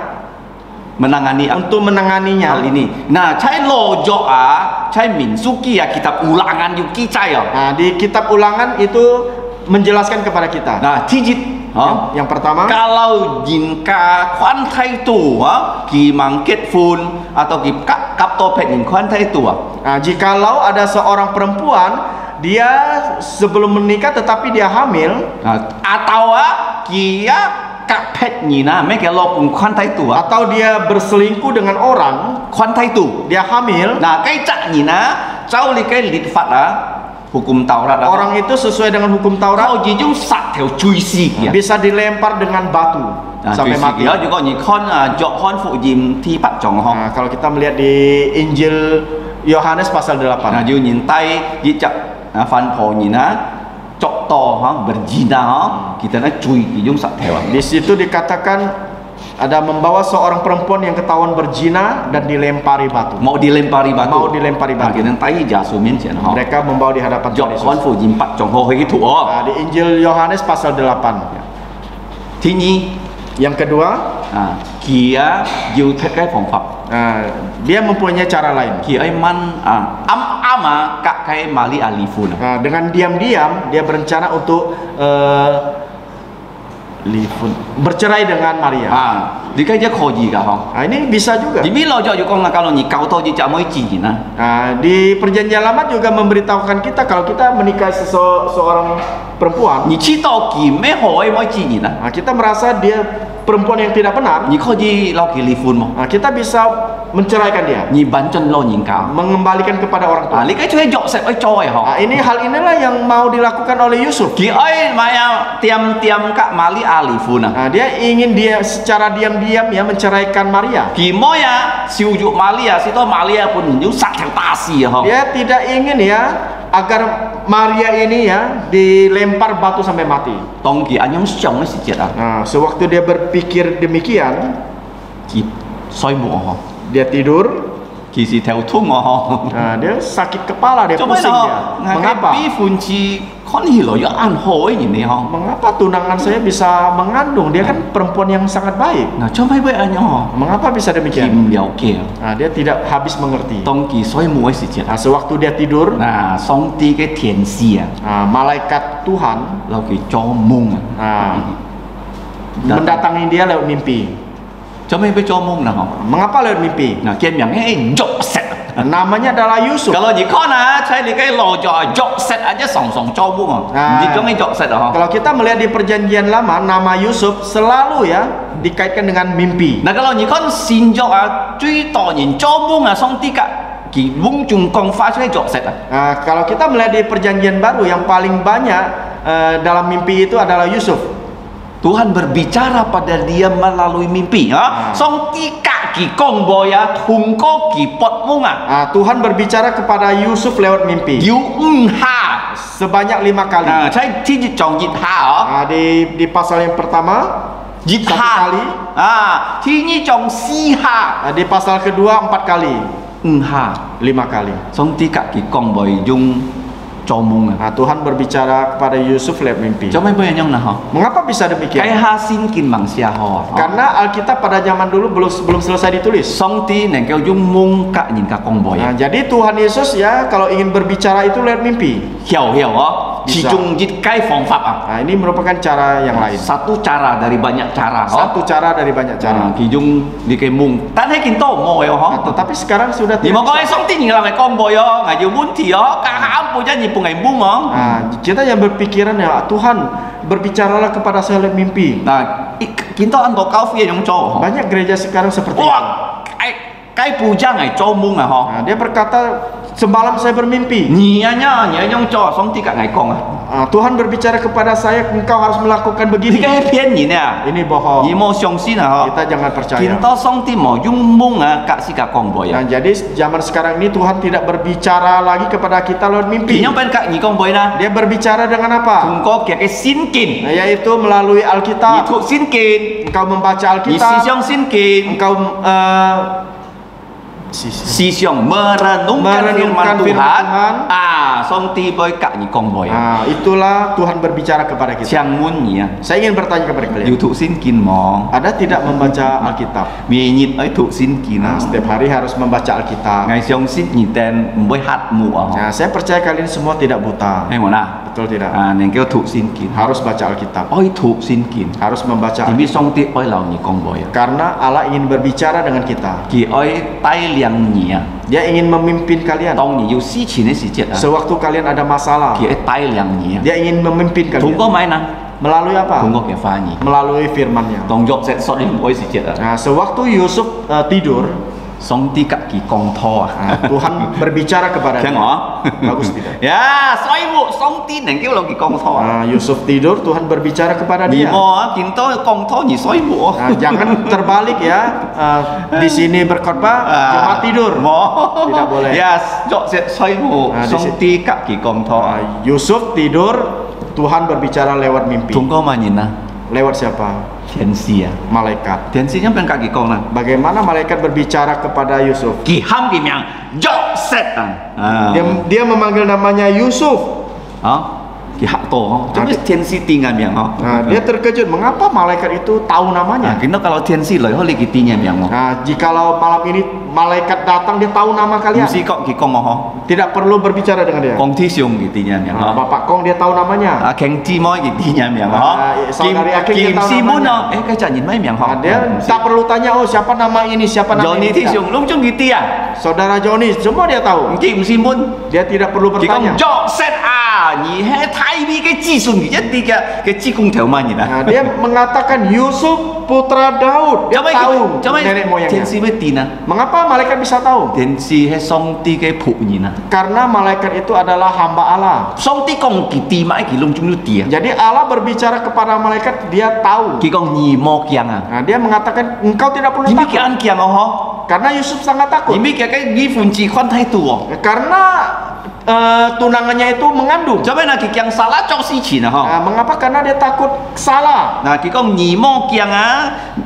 Speaker 1: menangani
Speaker 2: untuk menanganinya?
Speaker 1: hal ini. Nah, cai lo dok à, cai min suki à, kitab ulangan yu ki cai à.
Speaker 2: Nah, di kitab ulangan itu menjelaskan kepada kita.
Speaker 1: Nah, tijit,
Speaker 2: Yang, yang pertama,
Speaker 1: Kalau jika kwan thai tu ha, ki mangket fun atau ki kap kap to pet nin kwan thai tu ha.
Speaker 2: nah, jikalau ada seorang perempuan dia sebelum menikah tetapi dia hamil,
Speaker 1: Nah, atau ha, ki ya kap pet ni na me ke lo pun kwan thai tu ha.
Speaker 2: atau dia berselingkuh dengan orang,
Speaker 1: Kwan thai tu.
Speaker 2: dia hamil,
Speaker 1: Nah, kai cak ni na, chau li kai lit fat ha, hukum Taurat
Speaker 2: orang itu sesuai dengan hukum Taurat
Speaker 1: kia.
Speaker 2: bisa dilempar dengan batu
Speaker 1: Nah,
Speaker 2: sampai mati.
Speaker 1: ah.
Speaker 2: Nah, kalau kita melihat di Injil Yohanes pasal 8.
Speaker 1: Nah, dia chặt à, phan phò nhìn á chọc to ha kita nak cuy Di
Speaker 2: situ dikatakan ada membawa seorang perempuan yang ketahuan berzina dan dilempari batu.
Speaker 1: mau dilempari batu
Speaker 2: Mau dilempari
Speaker 1: nah,
Speaker 2: batu.
Speaker 1: kita tay ja su mian chen ha
Speaker 2: Mereka membawa di hadapan Tuhan
Speaker 1: jok
Speaker 2: Yesus.
Speaker 1: kon fu jim pat chong ho hei tu o
Speaker 2: Nah, di Injil Yohanes pasal 8.
Speaker 1: thi nhi
Speaker 2: Yang kedua,
Speaker 1: kia cái phòng pháp
Speaker 2: nah, dia mempunyai cara lain.
Speaker 1: kia man à am ama kak kai mali alifun
Speaker 2: Nah, dengan diam-diam dia berencana untuk Lifun bercerai dengan Maria.
Speaker 1: Ah, di kan dia koji kah
Speaker 2: Ah, ini bisa juga.
Speaker 1: Di bilo jo juga nggak kalau nikah atau jejak mau izin
Speaker 2: nah. Ah, di perjanjian lama juga memberitahukan kita kalau kita menikahi seseorang perempuan.
Speaker 1: Ni cito ki me hoi
Speaker 2: nah. Ah, kita merasa dia perempuan yang tidak benar.
Speaker 1: Nikoji koji lo lifun mo.
Speaker 2: Ah, kita bisa menceraikan dia.
Speaker 1: Nyi bancen lo nyingkau.
Speaker 2: Mengembalikan kepada orang tua.
Speaker 1: Alik ai cuy jok sep ai
Speaker 2: coy
Speaker 1: ho.
Speaker 2: ini hal inilah yang mau dilakukan oleh Yusuf.
Speaker 1: Ki ai maya tiam-tiam kak mali alifuna.
Speaker 2: Nah, dia ingin dia secara diam-diam ya menceraikan Maria.
Speaker 1: Ki moya si ujuk Maria situ Maria pun nyusak tertasi tasi ya ho.
Speaker 2: Dia tidak ingin ya agar Maria ini ya dilempar batu sampai mati.
Speaker 1: Tongki anyong siang cerah
Speaker 2: Nah, sewaktu dia berpikir demikian,
Speaker 1: ki soi mu
Speaker 2: dia tidur.
Speaker 1: Ki si theo thung hả?
Speaker 2: Nah, dia sakit kepala, dia
Speaker 1: Coba
Speaker 2: pusing dia.
Speaker 1: nó,
Speaker 2: Mengapa?
Speaker 1: yo an ho ấy nhìn hả?
Speaker 2: Mengapa tunangan saya bisa mengandung? Dia kan perempuan yang sangat baik.
Speaker 1: Nah, coba baik anyong.
Speaker 2: Mengapa bisa demikian?
Speaker 1: Kim liao kia.
Speaker 2: Nah, dia tidak habis mengerti.
Speaker 1: Tong ki soi mu si jet.
Speaker 2: Nah, sewaktu dia tidur,
Speaker 1: Nah, song ti cái thiền si à.
Speaker 2: nah, malaikat Tuhan
Speaker 1: Lo ki cho mung
Speaker 2: nah,
Speaker 1: Datang.
Speaker 2: mendatangi dia lewat mimpi.
Speaker 1: Cho mấy cho mung nào không?
Speaker 2: Mengapa lewat mimpi?
Speaker 1: Nah, kian yang eh jok set.
Speaker 2: Namanya adalah Yusuf.
Speaker 1: Kalau ni kau na, saya ni kai lo jo jok set aja song song cho mung
Speaker 2: Ah.
Speaker 1: ah. Ji jong jok set ah.
Speaker 2: Kalau kita melihat di perjanjian lama, nama Yusuf selalu ya dikaitkan dengan mimpi.
Speaker 1: Nah, kalau ni kau sin jok ah, cui to ni cho mung ah song ti ka ki mung chung kong fa cui jok set ah.
Speaker 2: Nah, kalau kita melihat di perjanjian baru yang paling banyak eh, dalam mimpi itu adalah Yusuf.
Speaker 1: Tuhan berbicara pada dia melalui mimpi. Ha? Ah. Song tika kikong boya hungko ki pot munga. Ah,
Speaker 2: Tuhan berbicara kepada Yusuf lewat mimpi.
Speaker 1: Yu ha
Speaker 2: sebanyak lima kali.
Speaker 1: Nah, saya tiji cong jit ha. Ah,
Speaker 2: di di pasal yang pertama
Speaker 1: jit ha
Speaker 2: kali.
Speaker 1: Ah, tiji cong si ha.
Speaker 2: Ah, di pasal kedua empat kali.
Speaker 1: Ha
Speaker 2: lima kali.
Speaker 1: Song tika kikong boy jung comong.
Speaker 2: Nah, Tuhan berbicara kepada Yusuf lewat mimpi.
Speaker 1: Coba ibu yang nah,
Speaker 2: Mengapa bisa demikian?
Speaker 1: Kayak hasingkin bang siaho.
Speaker 2: Karena Alkitab pada zaman dulu belum belum selesai ditulis.
Speaker 1: Songti neng kau mungka nyin kakong boy.
Speaker 2: Nah, jadi Tuhan Yesus ya kalau ingin berbicara itu lewat mimpi. Hiao
Speaker 1: hiao oh. Cijung jit kai fong fap.
Speaker 2: Nah, ini merupakan cara yang lain.
Speaker 1: Satu cara dari banyak cara.
Speaker 2: Satu cara dari banyak cara.
Speaker 1: Nah, kijung di kemung. Tan kinto mo yo
Speaker 2: ho.
Speaker 1: Tapi
Speaker 2: tetapi sekarang sudah tidak.
Speaker 1: Di mau kau songti nyilang kong boy yo ngaji bunti yo kakak ampuja nyipu bungong-bungong.
Speaker 2: Nah, kita yang berpikiran ya Tuhan berbicaralah kepada saya lewat mimpi.
Speaker 1: Nah, kita untuk kau yang cowok.
Speaker 2: Banyak gereja sekarang seperti
Speaker 1: Wah, kai kai puja ngai cowok ngai
Speaker 2: ah, dia berkata semalam saya bermimpi.
Speaker 1: Nyanya nyanya yang cowok, song tiga ngai kong.
Speaker 2: Ah, Tuhan berbicara kepada saya, engkau harus melakukan begini.
Speaker 1: Ini kan ya.
Speaker 2: Ini bohong.
Speaker 1: Ini mau nah,
Speaker 2: Kita jangan percaya.
Speaker 1: Kita songti mau jumbung ah kak si kak kombo ya.
Speaker 2: Nah, jadi zaman sekarang ini Tuhan tidak berbicara lagi kepada kita lewat mimpi.
Speaker 1: Ini apa kak ni kombo ya, nah?
Speaker 2: Dia berbicara dengan apa?
Speaker 1: Engkau kayak eh, sinkin.
Speaker 2: Nah, yaitu melalui Alkitab.
Speaker 1: Itu sinkin.
Speaker 2: Engkau membaca Alkitab.
Speaker 1: Ini sinkin.
Speaker 2: Engkau uh,
Speaker 1: sisyong merenungkan, merenungkan firman,
Speaker 2: firman
Speaker 1: Tuhan,
Speaker 2: Tuhan.
Speaker 1: Ah song tiboy kak kongboy. boy.
Speaker 2: Ah itulah Tuhan berbicara kepada kita.
Speaker 1: Siang munnya
Speaker 2: saya ingin bertanya kepada kalian.
Speaker 1: Yutuk sinkin mong
Speaker 2: ada tidak membaca Alkitab?
Speaker 1: Minyit itu sinkin
Speaker 2: nah, setiap hari harus membaca Alkitab.
Speaker 1: Ngai siong sin nyiten boy hat mu
Speaker 2: nah saya percaya kalian semua tidak buta.
Speaker 1: Eh mana
Speaker 2: betul tidak?
Speaker 1: Ah neng kau tuk sinkin
Speaker 2: harus baca Alkitab.
Speaker 1: Oh itu sinkin
Speaker 2: harus membaca
Speaker 1: tapi song tiboy lau nyikong boy.
Speaker 2: Karena Allah ingin berbicara dengan kita.
Speaker 1: Ki oi tail 领你啊。
Speaker 2: Dia ingin memimpin kalian.
Speaker 1: 当你要事前嘅时节啊，
Speaker 2: Sewaktu kalian ada masalah,
Speaker 1: 佢爱带领你啊。
Speaker 2: dia ingin memimpin
Speaker 1: 通
Speaker 2: kalian.
Speaker 1: 过咩呢？
Speaker 2: Melalui
Speaker 1: 通
Speaker 2: apa?
Speaker 1: 过嘅翻译。
Speaker 2: Melalui firman-Nya.
Speaker 1: 当约瑟所应该时节啊，
Speaker 2: Nah, sewaktu Yusuf eh, tidur,
Speaker 1: Songti kaki kongto. Ah.
Speaker 2: Ah, Tuhan berbicara kepada dia.
Speaker 1: Oh.
Speaker 2: Bagus tidak?
Speaker 1: Ya, soibu songti nengki lagi kongto.
Speaker 2: Ah. Yusuf tidur, Tuhan berbicara kepada dia.
Speaker 1: Oh, kinto kongto ni soibu.
Speaker 2: Nah, jangan terbalik ya. Uh, di sini berkorban cuma tidur.
Speaker 1: mo
Speaker 2: Tidak boleh.
Speaker 1: Ya, jok soibu songti kaki
Speaker 2: kongto. Yusuf tidur, Tuhan berbicara lewat mimpi.
Speaker 1: Tunggu manina.
Speaker 2: Lewat siapa?
Speaker 1: Tensi ya.
Speaker 2: Malaikat.
Speaker 1: Tensinya pengen kaki kau nah.
Speaker 2: Bagaimana malaikat berbicara kepada Yusuf?
Speaker 1: Kiham kimyang, jok setan. Ah.
Speaker 2: Dia, dia memanggil namanya Yusuf.
Speaker 1: Ah? Kihak toh, to. Cuma tensi tinggal yang oh. Kan,
Speaker 2: oh. Dia terkejut mengapa malaikat itu tahu namanya.
Speaker 1: Nah, kita kalau tensi loh, oh, holy kitinya yang oh.
Speaker 2: Nah, jikalau malam ini malaikat datang dia tahu nama kalian.
Speaker 1: Si kok ki kong. Oh,
Speaker 2: tidak perlu berbicara dengan dia.
Speaker 1: Kong tisiung gitinya miang
Speaker 2: yang
Speaker 1: oh.
Speaker 2: Bapak Kong dia tahu namanya.
Speaker 1: Ah, Keng Ti
Speaker 2: Mo gitinya yang
Speaker 1: oh.
Speaker 2: Nah,
Speaker 1: iya, Kim
Speaker 2: Si
Speaker 1: muno. Eh, kayak janjin main yang oh.
Speaker 2: Nah, dia tak perlu tanya oh siapa nama ini, siapa nama
Speaker 1: Johnny tisung, lu cung gitu ya.
Speaker 2: Saudara Johnny, semua dia tahu.
Speaker 1: Kim Si Mun
Speaker 2: dia tidak perlu bertanya.
Speaker 1: Kong Jok Set A. Nah, ni Thai ni ke ji sun ni jadi ke ke ji
Speaker 2: kung
Speaker 1: teu
Speaker 2: dia mengatakan Yusuf putra Daud. Dia
Speaker 1: coba,
Speaker 2: tahu
Speaker 1: coba,
Speaker 2: nenek moyangnya.
Speaker 1: Tensi betina.
Speaker 2: Mengapa malaikat bisa tahu?
Speaker 1: Tensi he Songti ke pu.
Speaker 2: Karena malaikat itu adalah hamba Allah.
Speaker 1: Songti kong ki mai ki lung dia.
Speaker 2: Jadi Allah berbicara kepada malaikat dia tahu.
Speaker 1: Ki kong nyi mo kiang
Speaker 2: Nah, dia mengatakan engkau tidak perlu takut.
Speaker 1: Kian kiang oh.
Speaker 2: Karena Yusuf sangat takut.
Speaker 1: Ini kayak gifun ci kon tai tu.
Speaker 2: Karena Eh, tunangannya itu mengandung.
Speaker 1: Coba nak yang salah cok si Cina ha.
Speaker 2: Nah, mengapa? Karena dia takut salah.
Speaker 1: Nah, kita nyimo kiang a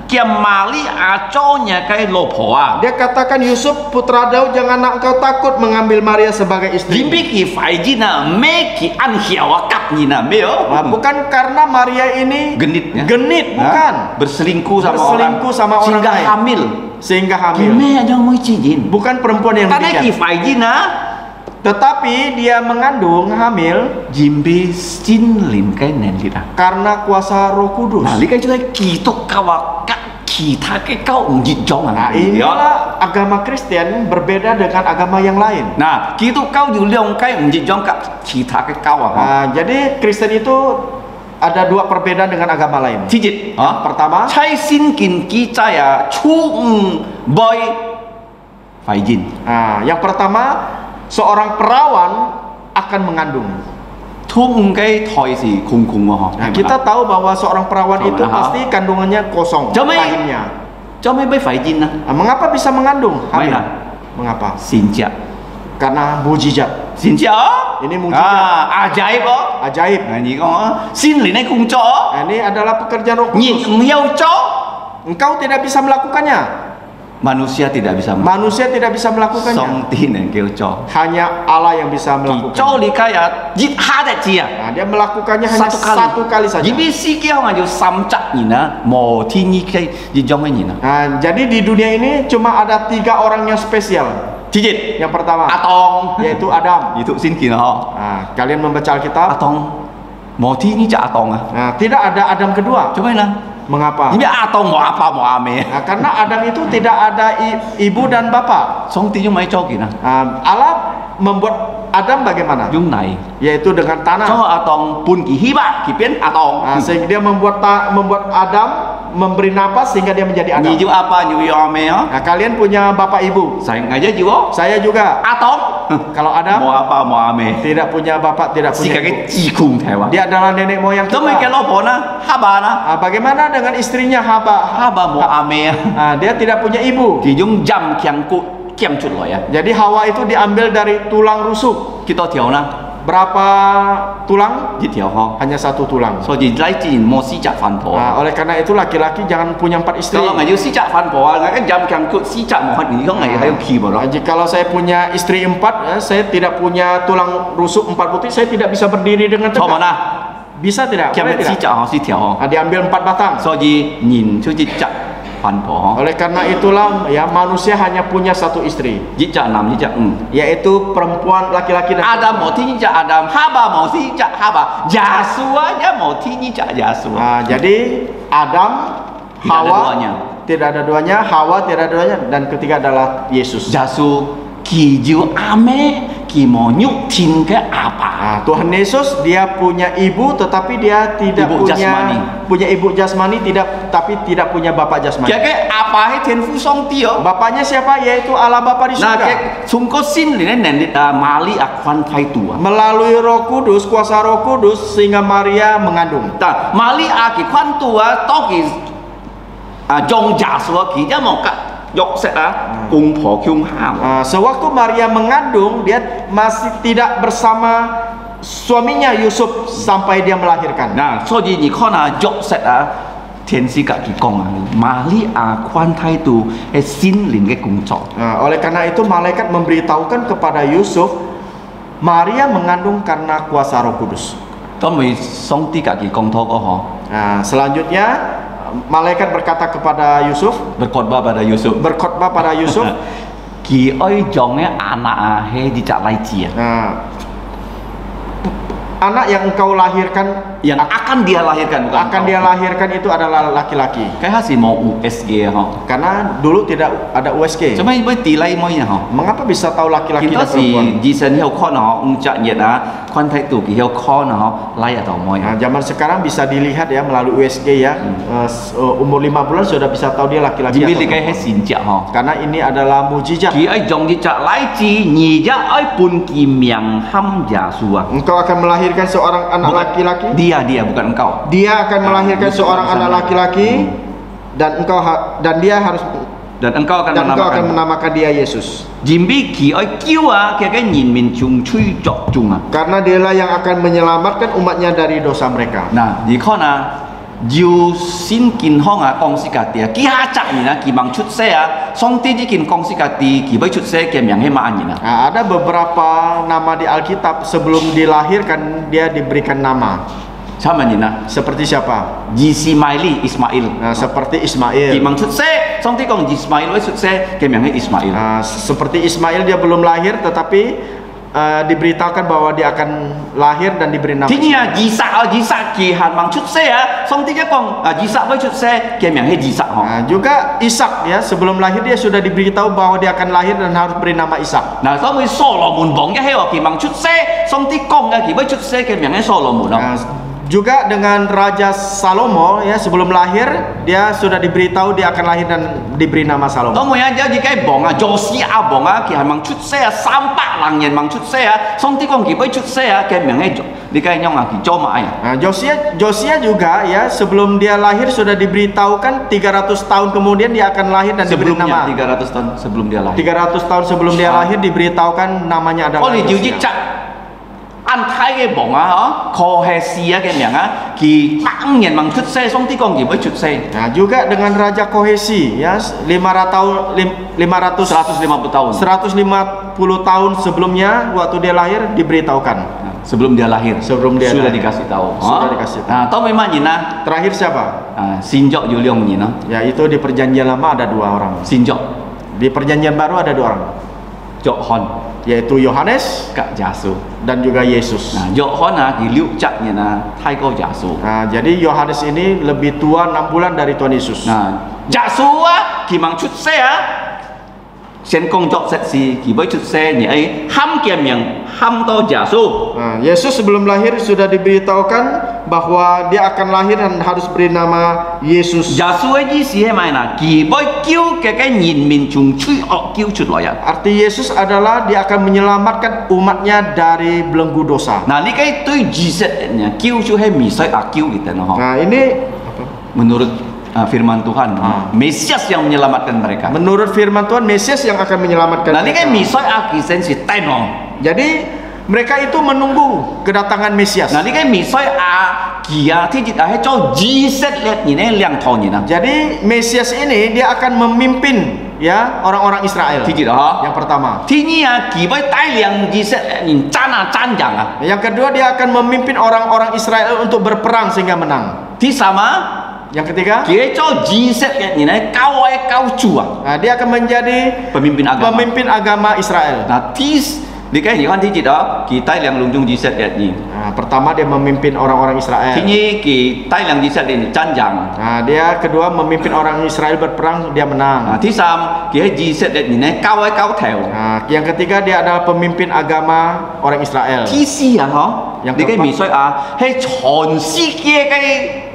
Speaker 1: kiang mali aconya kayak lopo. Ah.
Speaker 2: Dia katakan Yusuf putra Daud jangan nak kau takut mengambil Maria sebagai istri.
Speaker 1: Jimbiki faijina meki anhiawakap nina meo.
Speaker 2: Oh. Bukan karena Maria ini
Speaker 1: genit ya?
Speaker 2: genit bukan
Speaker 1: berselingkuh sama
Speaker 2: berselingkuh
Speaker 1: orang
Speaker 2: sama orang
Speaker 1: hamil
Speaker 2: sehingga hamil.
Speaker 1: Gimana mau izin.
Speaker 2: Bukan perempuan yang
Speaker 1: Karena kifai jina
Speaker 2: tetapi dia mengandung hamil
Speaker 1: cái nền gì đó
Speaker 2: karena kuasa Roh Kudus.
Speaker 1: Nah, à các kỳ tha cái cao ủng dịch cho
Speaker 2: Nah,
Speaker 1: ngàn
Speaker 2: inilah agama Kristen berbeda dengan agama yang lain.
Speaker 1: Nah, ủng dịch cho các kỳ tha cái cao à
Speaker 2: Nah, jadi Kristen itu ada dua perbedaan dengan agama lain.
Speaker 1: Dịch
Speaker 2: Yang pertama,
Speaker 1: kỳ trai à Chú ủng bôi Phải nhìn
Speaker 2: nah, yang pertama seorang perawan akan mengandung. Nah, kita tahu bahwa seorang perawan itu
Speaker 1: nah.
Speaker 2: pasti kandungannya kosong rahimnya. Nah, mengapa bisa mengandung? Hamil. Mengapa?
Speaker 1: Chào
Speaker 2: Karena mujizat.
Speaker 1: Chào
Speaker 2: Ini mujizat.
Speaker 1: À, ajaib đó
Speaker 2: Ajaib.
Speaker 1: Nhị con á, xin lì này cùng cho
Speaker 2: Nah, ini adalah pekerjaan Roh Kudus. Engkau tidak bisa melakukannya.
Speaker 1: Manusia tidak bisa melakukan.
Speaker 2: Manusia tidak bisa melakukannya.
Speaker 1: Keuco.
Speaker 2: Hanya Allah yang bisa melakukan.
Speaker 1: Keuco likaya jit hada cia.
Speaker 2: Nah, dia melakukannya hanya
Speaker 1: satu kali,
Speaker 2: satu kali saja.
Speaker 1: Jadi si kia ngaju samcak nina mau tinggi kai jijong nina.
Speaker 2: Nah, jadi di dunia ini cuma ada tiga orang yang spesial.
Speaker 1: Cijit
Speaker 2: Yang pertama.
Speaker 1: Atong.
Speaker 2: Yaitu Adam.
Speaker 1: Itu sin kina.
Speaker 2: Nah, kalian membaca Alkitab.
Speaker 1: Atong. Mau tinggi cak atong ah.
Speaker 2: Nah, tidak ada Adam kedua.
Speaker 1: Coba nah.
Speaker 2: Mengapa?
Speaker 1: Ini atau mau apa mau ame?
Speaker 2: Nah, karena Adam itu tidak ada ibu dan bapak.
Speaker 1: Song tinju mai coki
Speaker 2: nah. Allah membuat Adam bagaimana?
Speaker 1: Jung nai.
Speaker 2: Yaitu dengan tanah.
Speaker 1: Coba atau pun kihiba kipin atau.
Speaker 2: Nah, sehingga dia membuat membuat Adam memberi nafas sehingga dia menjadi adam.
Speaker 1: Nyiju apa nyu yomeo?
Speaker 2: Nah, kalian punya bapak ibu.
Speaker 1: Saya aja juga.
Speaker 2: Saya juga.
Speaker 1: Atau
Speaker 2: kalau
Speaker 1: ada mau apa mau ame?
Speaker 2: Tidak punya bapak, tidak punya
Speaker 1: Sikake kakek cikung
Speaker 2: Dia adalah nenek moyang kita.
Speaker 1: Demi kelopona, habana. Nah, nah.
Speaker 2: Ah, bagaimana dengan istrinya Haba?
Speaker 1: Haba mau ah, ame.
Speaker 2: Nah, dia tidak punya ibu.
Speaker 1: Kijung jam kiangku Loh, ya.
Speaker 2: Jadi Hawa itu diambil dari tulang rusuk.
Speaker 1: Kita tahu nah
Speaker 2: berapa tulang? Hanya satu tulang.
Speaker 1: So
Speaker 2: Nah, oleh karena itu laki-laki jangan punya empat istri.
Speaker 1: Kalau
Speaker 2: nah, kalau saya punya istri empat, eh, saya tidak punya tulang rusuk empat butir, saya tidak bisa berdiri dengan tegak. Bisa tidak? Boleh tidak? Nah, ambil empat batang.
Speaker 1: So, cak.
Speaker 2: Oleh karena itulah ya manusia hanya punya satu istri.
Speaker 1: Jika enam, jika em.
Speaker 2: Yaitu perempuan laki-laki dan
Speaker 1: Adam mau jijak Adam, Haba mau jijak Haba, Jasua ya mau jijak Jasua.
Speaker 2: Nah, jadi Adam
Speaker 1: tidak
Speaker 2: Hawa ada
Speaker 1: duanya.
Speaker 2: tidak ada duanya, Hawa tidak ada duanya dan ketiga adalah Yesus.
Speaker 1: Jasu kiju ame mau thiên cái apa.
Speaker 2: Nah, Tuhan Yesus dia punya ibu tetapi dia tidak
Speaker 1: Ibu
Speaker 2: punya
Speaker 1: jasmani.
Speaker 2: punya ibu jasmani tidak tapi tidak punya bapak jasmani.
Speaker 1: Cái apa hay thiên phu song ti oh.
Speaker 2: Bapaknya siapa? Yaitu Allah Bapa di
Speaker 1: Nah
Speaker 2: surga.
Speaker 1: có xin thì nên nền à, Mali à khoan thai tua.
Speaker 2: Melalui Roh Kudus, kuasa Roh Kudus sehingga Maria mengandung.
Speaker 1: Ta Mali khoan tua to kỳ à trong Yasua kỳ ra một cái yok set à cùng phò kyung hao.
Speaker 2: Nah, sewaktu Maria mengandung, dia masih tidak bersama suaminya Yusuf sampai dia melahirkan.
Speaker 1: Nah, so di ni kho na yok set à thiên sĩ cả kỳ công à Mali à khoan thai tu cái xin linh cái công作.
Speaker 2: Nah, oleh karena itu malaikat memberitahukan kepada Yusuf, Maria mengandung karena kuasa Roh Kudus.
Speaker 1: 当咪上啲家己讲拖个嗬，
Speaker 2: Nah, selanjutnya malaikat berkata kepada Yusuf,
Speaker 1: berkhotbah pada Yusuf.
Speaker 2: berkhotbah pada Yusuf.
Speaker 1: Ki ơi jongnya anak ahe di cak lai cia.
Speaker 2: Nah, anak yang engkau lahirkan
Speaker 1: Yang akan dia lahirkan bukan
Speaker 2: akan dia lahirkan itu adalah laki-laki.
Speaker 1: Kayak hasil mau USG ho.
Speaker 2: Karena dulu tidak ada USG.
Speaker 1: Cuma ibu tilai mau ya.
Speaker 2: Mengapa bisa tahu laki-laki
Speaker 1: Kita
Speaker 2: dan
Speaker 1: si
Speaker 2: perempuan?
Speaker 1: di sen hiu kho no ung cak nyet ah kwan thai tu ki hiu kho no lai atau
Speaker 2: Nah,
Speaker 1: ya.
Speaker 2: zaman sekarang bisa dilihat ya melalui USG ya. Eh, s- eh, umur 5 bulan sudah bisa tahu dia laki-laki atau perempuan.
Speaker 1: sin cak ho.
Speaker 2: Karena ini adalah mujizat.
Speaker 1: Ki ơi jong di cak lai ci nyi ja ơi pun ki miang ham ja sua.
Speaker 2: Engkau akan melahirkan seorang anak laki-laki.
Speaker 1: Dia dia bukan engkau.
Speaker 2: Dia akan melahirkan
Speaker 1: Yusuf
Speaker 2: seorang anak laki-laki dan engkau dan dia harus
Speaker 1: Dan engkau akan
Speaker 2: dan engkau akan
Speaker 1: menamakan
Speaker 2: menamakan dia Yesus.
Speaker 1: Jimbi ki ơi kiu ah kayak cái nhìn mình chung chui chok chung ah.
Speaker 2: Karena dialah yang akan menyelamatkan umatnya dari dosa mereka.
Speaker 1: Nah, di kona Diu xin kin hong à công sĩ cả tia ki ha chak ni na ki mang chut se à song ti ji kin công sĩ cả ti ki bai chut se yang he ma ni na
Speaker 2: ada beberapa nama di Alkitab sebelum dilahirkan dia diberikan nama.
Speaker 1: sama ni na
Speaker 2: Seperti siapa?
Speaker 1: ji si maili ismail
Speaker 2: Nah, seperti
Speaker 1: ki
Speaker 2: Ismail.
Speaker 1: mang chut se song ti kong ji ismail bai chut se kem yang he ismail
Speaker 2: Nah, seperti Ismail dia belum lahir tetapi eh, diberitakan bahwa dia akan lahir dan diberi nama.
Speaker 1: Ở dị xạ kỳ hàn bằng chút xe á, xong tí cái con à, dị xạ với chút xe, kèm yang dị xạ họ.
Speaker 2: Nah, juga Ishak ya sebelum lahir dia sudah diberitahu bahwa dia akan lahir dan harus beri nama Ishak.
Speaker 1: Nah, xong rồi Solomon bóng cái heo kỳ bằng chút xe, xong tí con cái kỳ với chút xe kèm yang hết Solomon.
Speaker 2: Nah, juga dengan Raja Salomo ya sebelum lahir dia sudah diberitahu dia akan lahir dan diberi nama Salomo.
Speaker 1: Nhớ gì cái bóng à, Josia bóng bằng chút xe, sam bạc làng nhân bằng chút xe á, xong tí con kỳ với chút xe cái à, kỳ cho mãi à.
Speaker 2: Nah, Josia Josia juga ya sebelum dia lahir sudah diberitahukan 300 tahun kemudian dia akan lahir dan diberi nama
Speaker 1: 300 tahun sebelum dia lahir.
Speaker 2: 300 tahun sebelum dia
Speaker 1: Ah.
Speaker 2: lahir diberitahukan namanya adalah
Speaker 1: Oh,
Speaker 2: Josia
Speaker 1: ăn thái cái bổng á hó kho he sia cái miệng á ki tang nyen mang chut
Speaker 2: nah juga dengan raja kohesi ya 500 tahun 500
Speaker 1: 150 tahun.
Speaker 2: 150 tahun sebelumnya waktu dia lahir diberitahukan.
Speaker 1: Nah, sebelum dia lahir
Speaker 2: sebelum dia
Speaker 1: sudah
Speaker 2: lahir.
Speaker 1: dikasih tahu
Speaker 2: sudah
Speaker 1: oh?
Speaker 2: dikasih tahu.
Speaker 1: Nah tau memang nyina
Speaker 2: terakhir siapa?
Speaker 1: Nah, sinjok juliong nyina ya
Speaker 2: itu di perjanjian lama ada dua orang.
Speaker 1: Sinjok
Speaker 2: di perjanjian baru ada dua orang.
Speaker 1: Jok Hon
Speaker 2: yaitu Yohanes
Speaker 1: Kak Jasu.
Speaker 2: dan juga Yesus.
Speaker 1: Nah, Jok Hon ah, di liu cak ni nah, Thai Go Jasu.
Speaker 2: Nah, jadi Yohanes ini lebih tua 6 bulan dari Tuhan Yesus.
Speaker 1: Nah, Jasu ah, ki mang chut se ah. Sen công chok set si, ki boy chut se ni ai ham kiam yang ham to Jasu.
Speaker 2: Nah, Yesus sebelum lahir sudah diberitahukan bahwa dia akan lahir dan harus beri nama Yesus.
Speaker 1: Jasu ai ji si mai na, ki boy kiu ke cái nhìn min chung chui ok kiu chut lo ya.
Speaker 2: Arti Yesus adalah dia akan menyelamatkan umatnya dari belenggu dosa.
Speaker 1: Nah, ni cái tôi ji set nya kiu chu hai mi sai a kiu gitu no.
Speaker 2: Nah, ini
Speaker 1: Menurut uh, firman Tuhan.
Speaker 2: Ah.
Speaker 1: Mesias yang menyelamatkan mereka.
Speaker 2: Menurut firman Tuhan, Mesias yang akan menyelamatkan. Nanti
Speaker 1: kan misoi si.
Speaker 2: Jadi mereka itu menunggu kedatangan Mesias.
Speaker 1: Nah, ini kan misoi a kia tijit jiset ini liang.
Speaker 2: Jadi Mesias ini dia akan memimpin ya orang-orang Israel.
Speaker 1: Tijit.
Speaker 2: Yang pertama.
Speaker 1: Tini kibai tai jiset canjang.
Speaker 2: Yang kedua dia akan memimpin orang-orang Israel untuk berperang sehingga menang.
Speaker 1: Di sama
Speaker 2: yang ketiga,
Speaker 1: Kiecho Jinset gini, kau eh, kau cua.
Speaker 2: Nah, dia akan menjadi
Speaker 1: pemimpin agama.
Speaker 2: Pemimpin agama Israel.
Speaker 1: Nah, tis di kayak kan di kita kita yang lunjung jiset ya gini.
Speaker 2: Nah, pertama dia memimpin orang-orang Israel.
Speaker 1: Ini kita yang jiset ini canjang.
Speaker 2: Nah, dia kedua memimpin orang Israel berperang dia menang.
Speaker 1: Nah, tisam dia jiset ya gini, kau eh, kau tahu.
Speaker 2: Nah, yang ketiga dia adalah pemimpin agama orang Israel. Tisi ya
Speaker 1: ha. Yang
Speaker 2: keempat.
Speaker 1: Kayak misoi ah, hei, 全世界嘅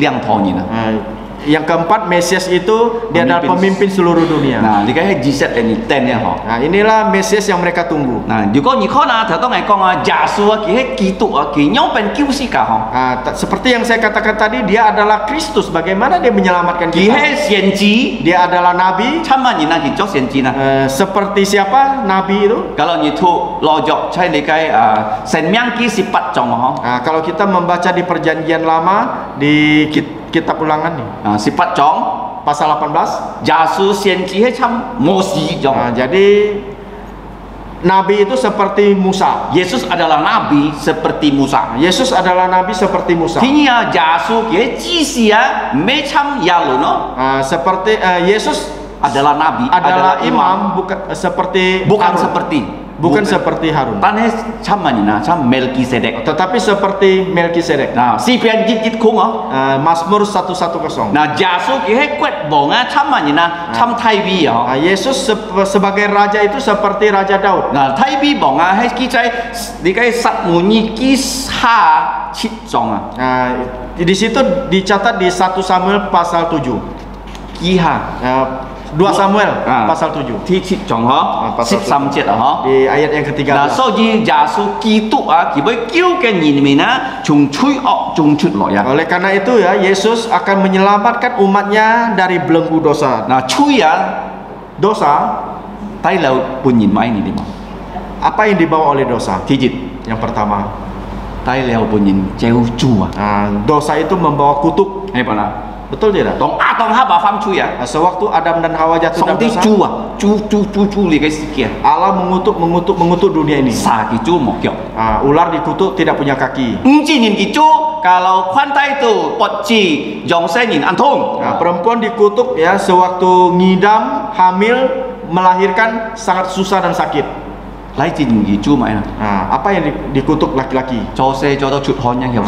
Speaker 1: 亮套你呢？
Speaker 2: 嗯 Yang keempat Mesias itu dia adalah
Speaker 1: pemimpin
Speaker 2: seluruh dunia.
Speaker 1: Nah, ini kayak G7 ini ten ya ho.
Speaker 2: Nah, inilah Mesias yang mereka tunggu.
Speaker 1: Nah, juga ni kau nak tahu ngai kong jasu ki gitu ki nyopen kiu si ka ho.
Speaker 2: Nah, seperti yang saya katakan tadi dia adalah Kristus. Bagaimana dia menyelamatkan kita?
Speaker 1: Ki
Speaker 2: dia adalah nabi.
Speaker 1: Sama ni nak jok sienji nah.
Speaker 2: Eh, seperti siapa nabi itu?
Speaker 1: Kalau itu lojok saya ni kai eh, sen miang ki cong ho.
Speaker 2: Nah, kalau kita membaca di perjanjian lama di kita kita ulangan nih.
Speaker 1: Nah, sifat Chong
Speaker 2: pasal 18
Speaker 1: jasu sian cihe cham mosi jong.
Speaker 2: Nah, jadi Nabi itu seperti Musa.
Speaker 1: Yesus adalah nabi seperti Musa.
Speaker 2: Ah, Yesus adalah nabi seperti Musa.
Speaker 1: Kinya jasu ye jisia mecham yalu no.
Speaker 2: Ah, seperti uh, Yesus
Speaker 1: adalah nabi,
Speaker 2: adalah, adalah imam, imam bukan seperti
Speaker 1: bukan
Speaker 2: Harun.
Speaker 1: seperti
Speaker 2: bukan seperti Harun.
Speaker 1: Tan tham mana na tham Melkisedek.
Speaker 2: Tetapi seperti Melkisedek.
Speaker 1: Nah, si pian jit jit kung oh.
Speaker 2: Eh, Mazmur 110.
Speaker 1: Nah, Yesus dia kuat bonga tham mana na tham Thai bi oh.
Speaker 2: Nah, Yesus sep- sebagai raja itu seperti Raja Daud.
Speaker 1: Nah, Thai bi bonga hai ki chai di kai sat muni ki sa chit jong ah.
Speaker 2: Nah, di situ dicatat di 1 Samuel pasal 7.
Speaker 1: Ki ha.
Speaker 2: 2 Samuel
Speaker 1: ha.
Speaker 2: pasal 7.
Speaker 1: Thi chi chong ho.
Speaker 2: Ah,
Speaker 1: Sip sam chiet ho.
Speaker 2: Di ayat yang ketiga.
Speaker 1: Nah, so ji jasu kitu a ki kiu ken yin mina chung chui ok chung chut lo ya.
Speaker 2: Oleh karena itu ya Yesus akan menyelamatkan umatnya dari belenggu dosa.
Speaker 1: Nah, chui ya
Speaker 2: dosa
Speaker 1: tai laut pun yin mai ni di
Speaker 2: Apa yang dibawa oleh dosa?
Speaker 1: Tijit
Speaker 2: yang pertama.
Speaker 1: Tai laut pun yin ceu chua.
Speaker 2: Nah, dosa itu membawa kutuk.
Speaker 1: Eh, pernah.
Speaker 2: Betul tidak?
Speaker 1: Tong ah tong ha bafam cuya.
Speaker 2: Nah, sewaktu Adam dan Hawa jatuh dalam dosa.
Speaker 1: cua, ah. cu cu cu cu li guys kia.
Speaker 2: Allah mengutuk mengutuk mengutuk dunia ini.
Speaker 1: Saki cu mokyok.
Speaker 2: Ah, ular dikutuk tidak punya kaki.
Speaker 1: Encingin kicu kalau kuantai itu potci jongsengin antung.
Speaker 2: Nah, perempuan dikutuk ya sewaktu ngidam hamil melahirkan sangat susah dan sakit.
Speaker 1: Lai jin gitu makna.
Speaker 2: Nah, apa yang dikutuk laki-laki?
Speaker 1: Cose, jodoh cut yang
Speaker 2: ah,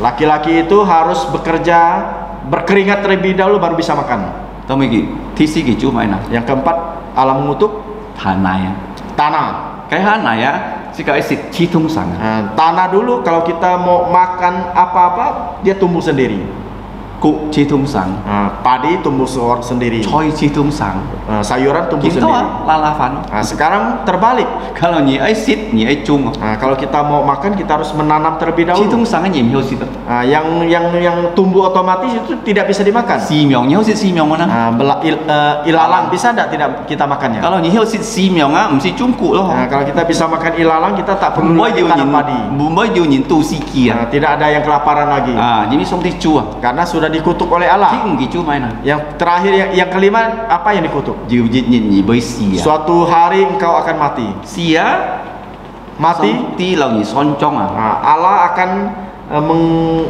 Speaker 2: Laki-laki itu harus bekerja berkeringat terlebih dahulu baru bisa makan.
Speaker 1: Tomiki tisi gicu mainan
Speaker 2: yang keempat alam mengutuk tanah
Speaker 1: ya. Tanah. Kayak hana ya Si isi citung sangat.
Speaker 2: Nah, tanah dulu kalau kita mau makan apa-apa dia tumbuh sendiri.
Speaker 1: Kuk citung sang.
Speaker 2: Nah, padi tumbuh sendiri.
Speaker 1: Choi citung sang.
Speaker 2: Nah, sayuran tumbuh
Speaker 1: Kita
Speaker 2: sendiri.
Speaker 1: lalafan.
Speaker 2: Nah, sekarang terbalik.
Speaker 1: Kalau ni ai sit ni ai chung.
Speaker 2: Nah, kalau kita mau makan kita harus menanam terlebih dahulu.
Speaker 1: sang ni miao sit.
Speaker 2: Nah, yang yang yang tumbuh otomatis itu tidak bisa dimakan.
Speaker 1: Si miao ni sit si miao mana?
Speaker 2: Nah, bela- il- eh, ilalang bisa tidak tidak kita makannya?
Speaker 1: Kalau ni sit si miao ah, mesti jungku loh.
Speaker 2: Nah, kalau kita bisa makan ilalang kita tak perlu
Speaker 1: Bumbai
Speaker 2: lagi tanam padi.
Speaker 1: bumbai jiu nin tu si kia.
Speaker 2: Nah, tidak ada yang kelaparan lagi.
Speaker 1: Ah, jadi chu ah.
Speaker 2: Karena sudah dikutuk oleh Allah. Yang terakhir yang, yang kelima apa yang dikutuk? Suatu hari engkau akan mati.
Speaker 1: Si ah,
Speaker 2: Mati.
Speaker 1: ah.
Speaker 2: Nah, Allah akan eh, meng-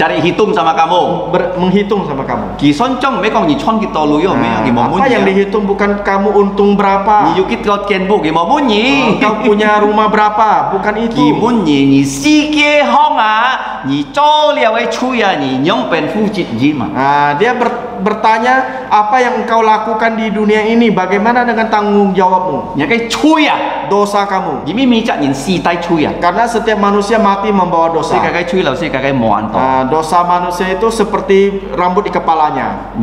Speaker 1: cari hitung sama kamu.
Speaker 2: Ber, menghitung sama kamu.
Speaker 1: Kisoncong mekong nyicon kita luyo mau
Speaker 2: nah,
Speaker 1: bunyi.
Speaker 2: apa yang ya. dihitung bukan kamu untung berapa?
Speaker 1: Nyukit kau kenbu gimau bunyi ah,
Speaker 2: kau punya rumah berapa? Bukan itu.
Speaker 1: gimunyi ni sike honga ni chou liawe cuya ni nyong pen fujit jima
Speaker 2: ah dia ber, bertanya apa yang engkau lakukan di dunia ini? Bagaimana dengan tanggung jawabmu?
Speaker 1: Kakei cuy ya
Speaker 2: dosa kamu. Karena setiap manusia mati membawa dosa. Nah, dosa manusia itu seperti rambut di kepalanya.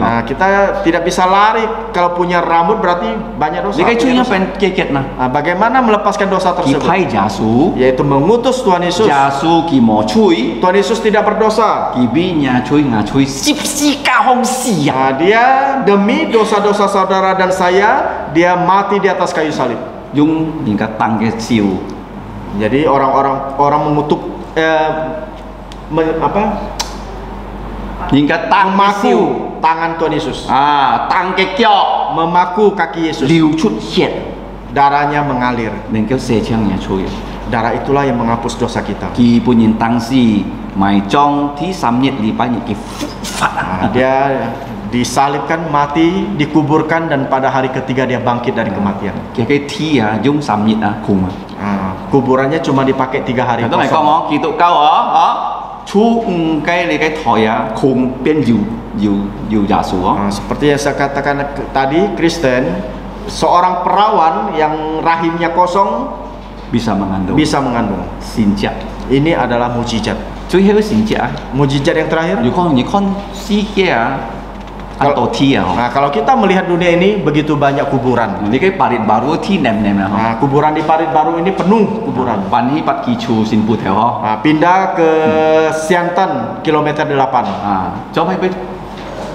Speaker 2: Nah, kita tidak bisa lari. Kalau punya rambut berarti banyak dosa, punya dosa.
Speaker 1: Nah.
Speaker 2: nah, bagaimana melepaskan dosa tersebut? yaitu mengutus Tuhan Yesus.
Speaker 1: Jasu
Speaker 2: Tuhan Yesus tidak berdosa.
Speaker 1: Kibinya cuy ngacu mengakui sipsi kahongsi ya.
Speaker 2: nah, dia demi dosa-dosa saudara dan saya dia mati di atas kayu salib.
Speaker 1: Jung hingga tangke siu.
Speaker 2: Jadi orang-orang orang mengutuk eh, me, apa?
Speaker 1: Hingga tang
Speaker 2: memaku tangan Tuhan Yesus.
Speaker 1: Ah tangke kyo
Speaker 2: memaku kaki Yesus.
Speaker 1: Liu chut
Speaker 2: darahnya mengalir.
Speaker 1: Ya, ya.
Speaker 2: Darah itulah yang menghapus dosa kita.
Speaker 1: Ki punyintang si. Mai Chong thì samnyet
Speaker 2: li
Speaker 1: banyak
Speaker 2: dia disalibkan mati dikuburkan dan pada hari ketiga dia bangkit dari kematian.
Speaker 1: Kita tia thi à ah
Speaker 2: sam kuburannya cuma dipakai tiga hari
Speaker 1: Contoh mau? ngomong gitu kau oh oh chu kai le kai thoy thoi kum cùng yu yu yu ya
Speaker 2: su seperti yang saya katakan tadi Kristen seorang perawan yang rahimnya kosong
Speaker 1: bisa mengandung.
Speaker 2: bisa mengandung.
Speaker 1: Sinjat
Speaker 2: ini adalah mujizat.
Speaker 1: 最后嘅先知啊！
Speaker 2: Mujizat yang terakhir.
Speaker 1: 如果你看世界啊，很多 T 啊，
Speaker 2: Nah, kalau kita melihat dunia ini begitu banyak kuburan.
Speaker 1: 你嘅巴列巴鲁 T nem nem 啊！
Speaker 2: Nah, kuburan di Parit Baru ini penuh kuburan.
Speaker 1: 班呢八基处先布条嗬。
Speaker 2: Nah, pindah ke Siantan kilometer 8.
Speaker 1: 啊，做咩俾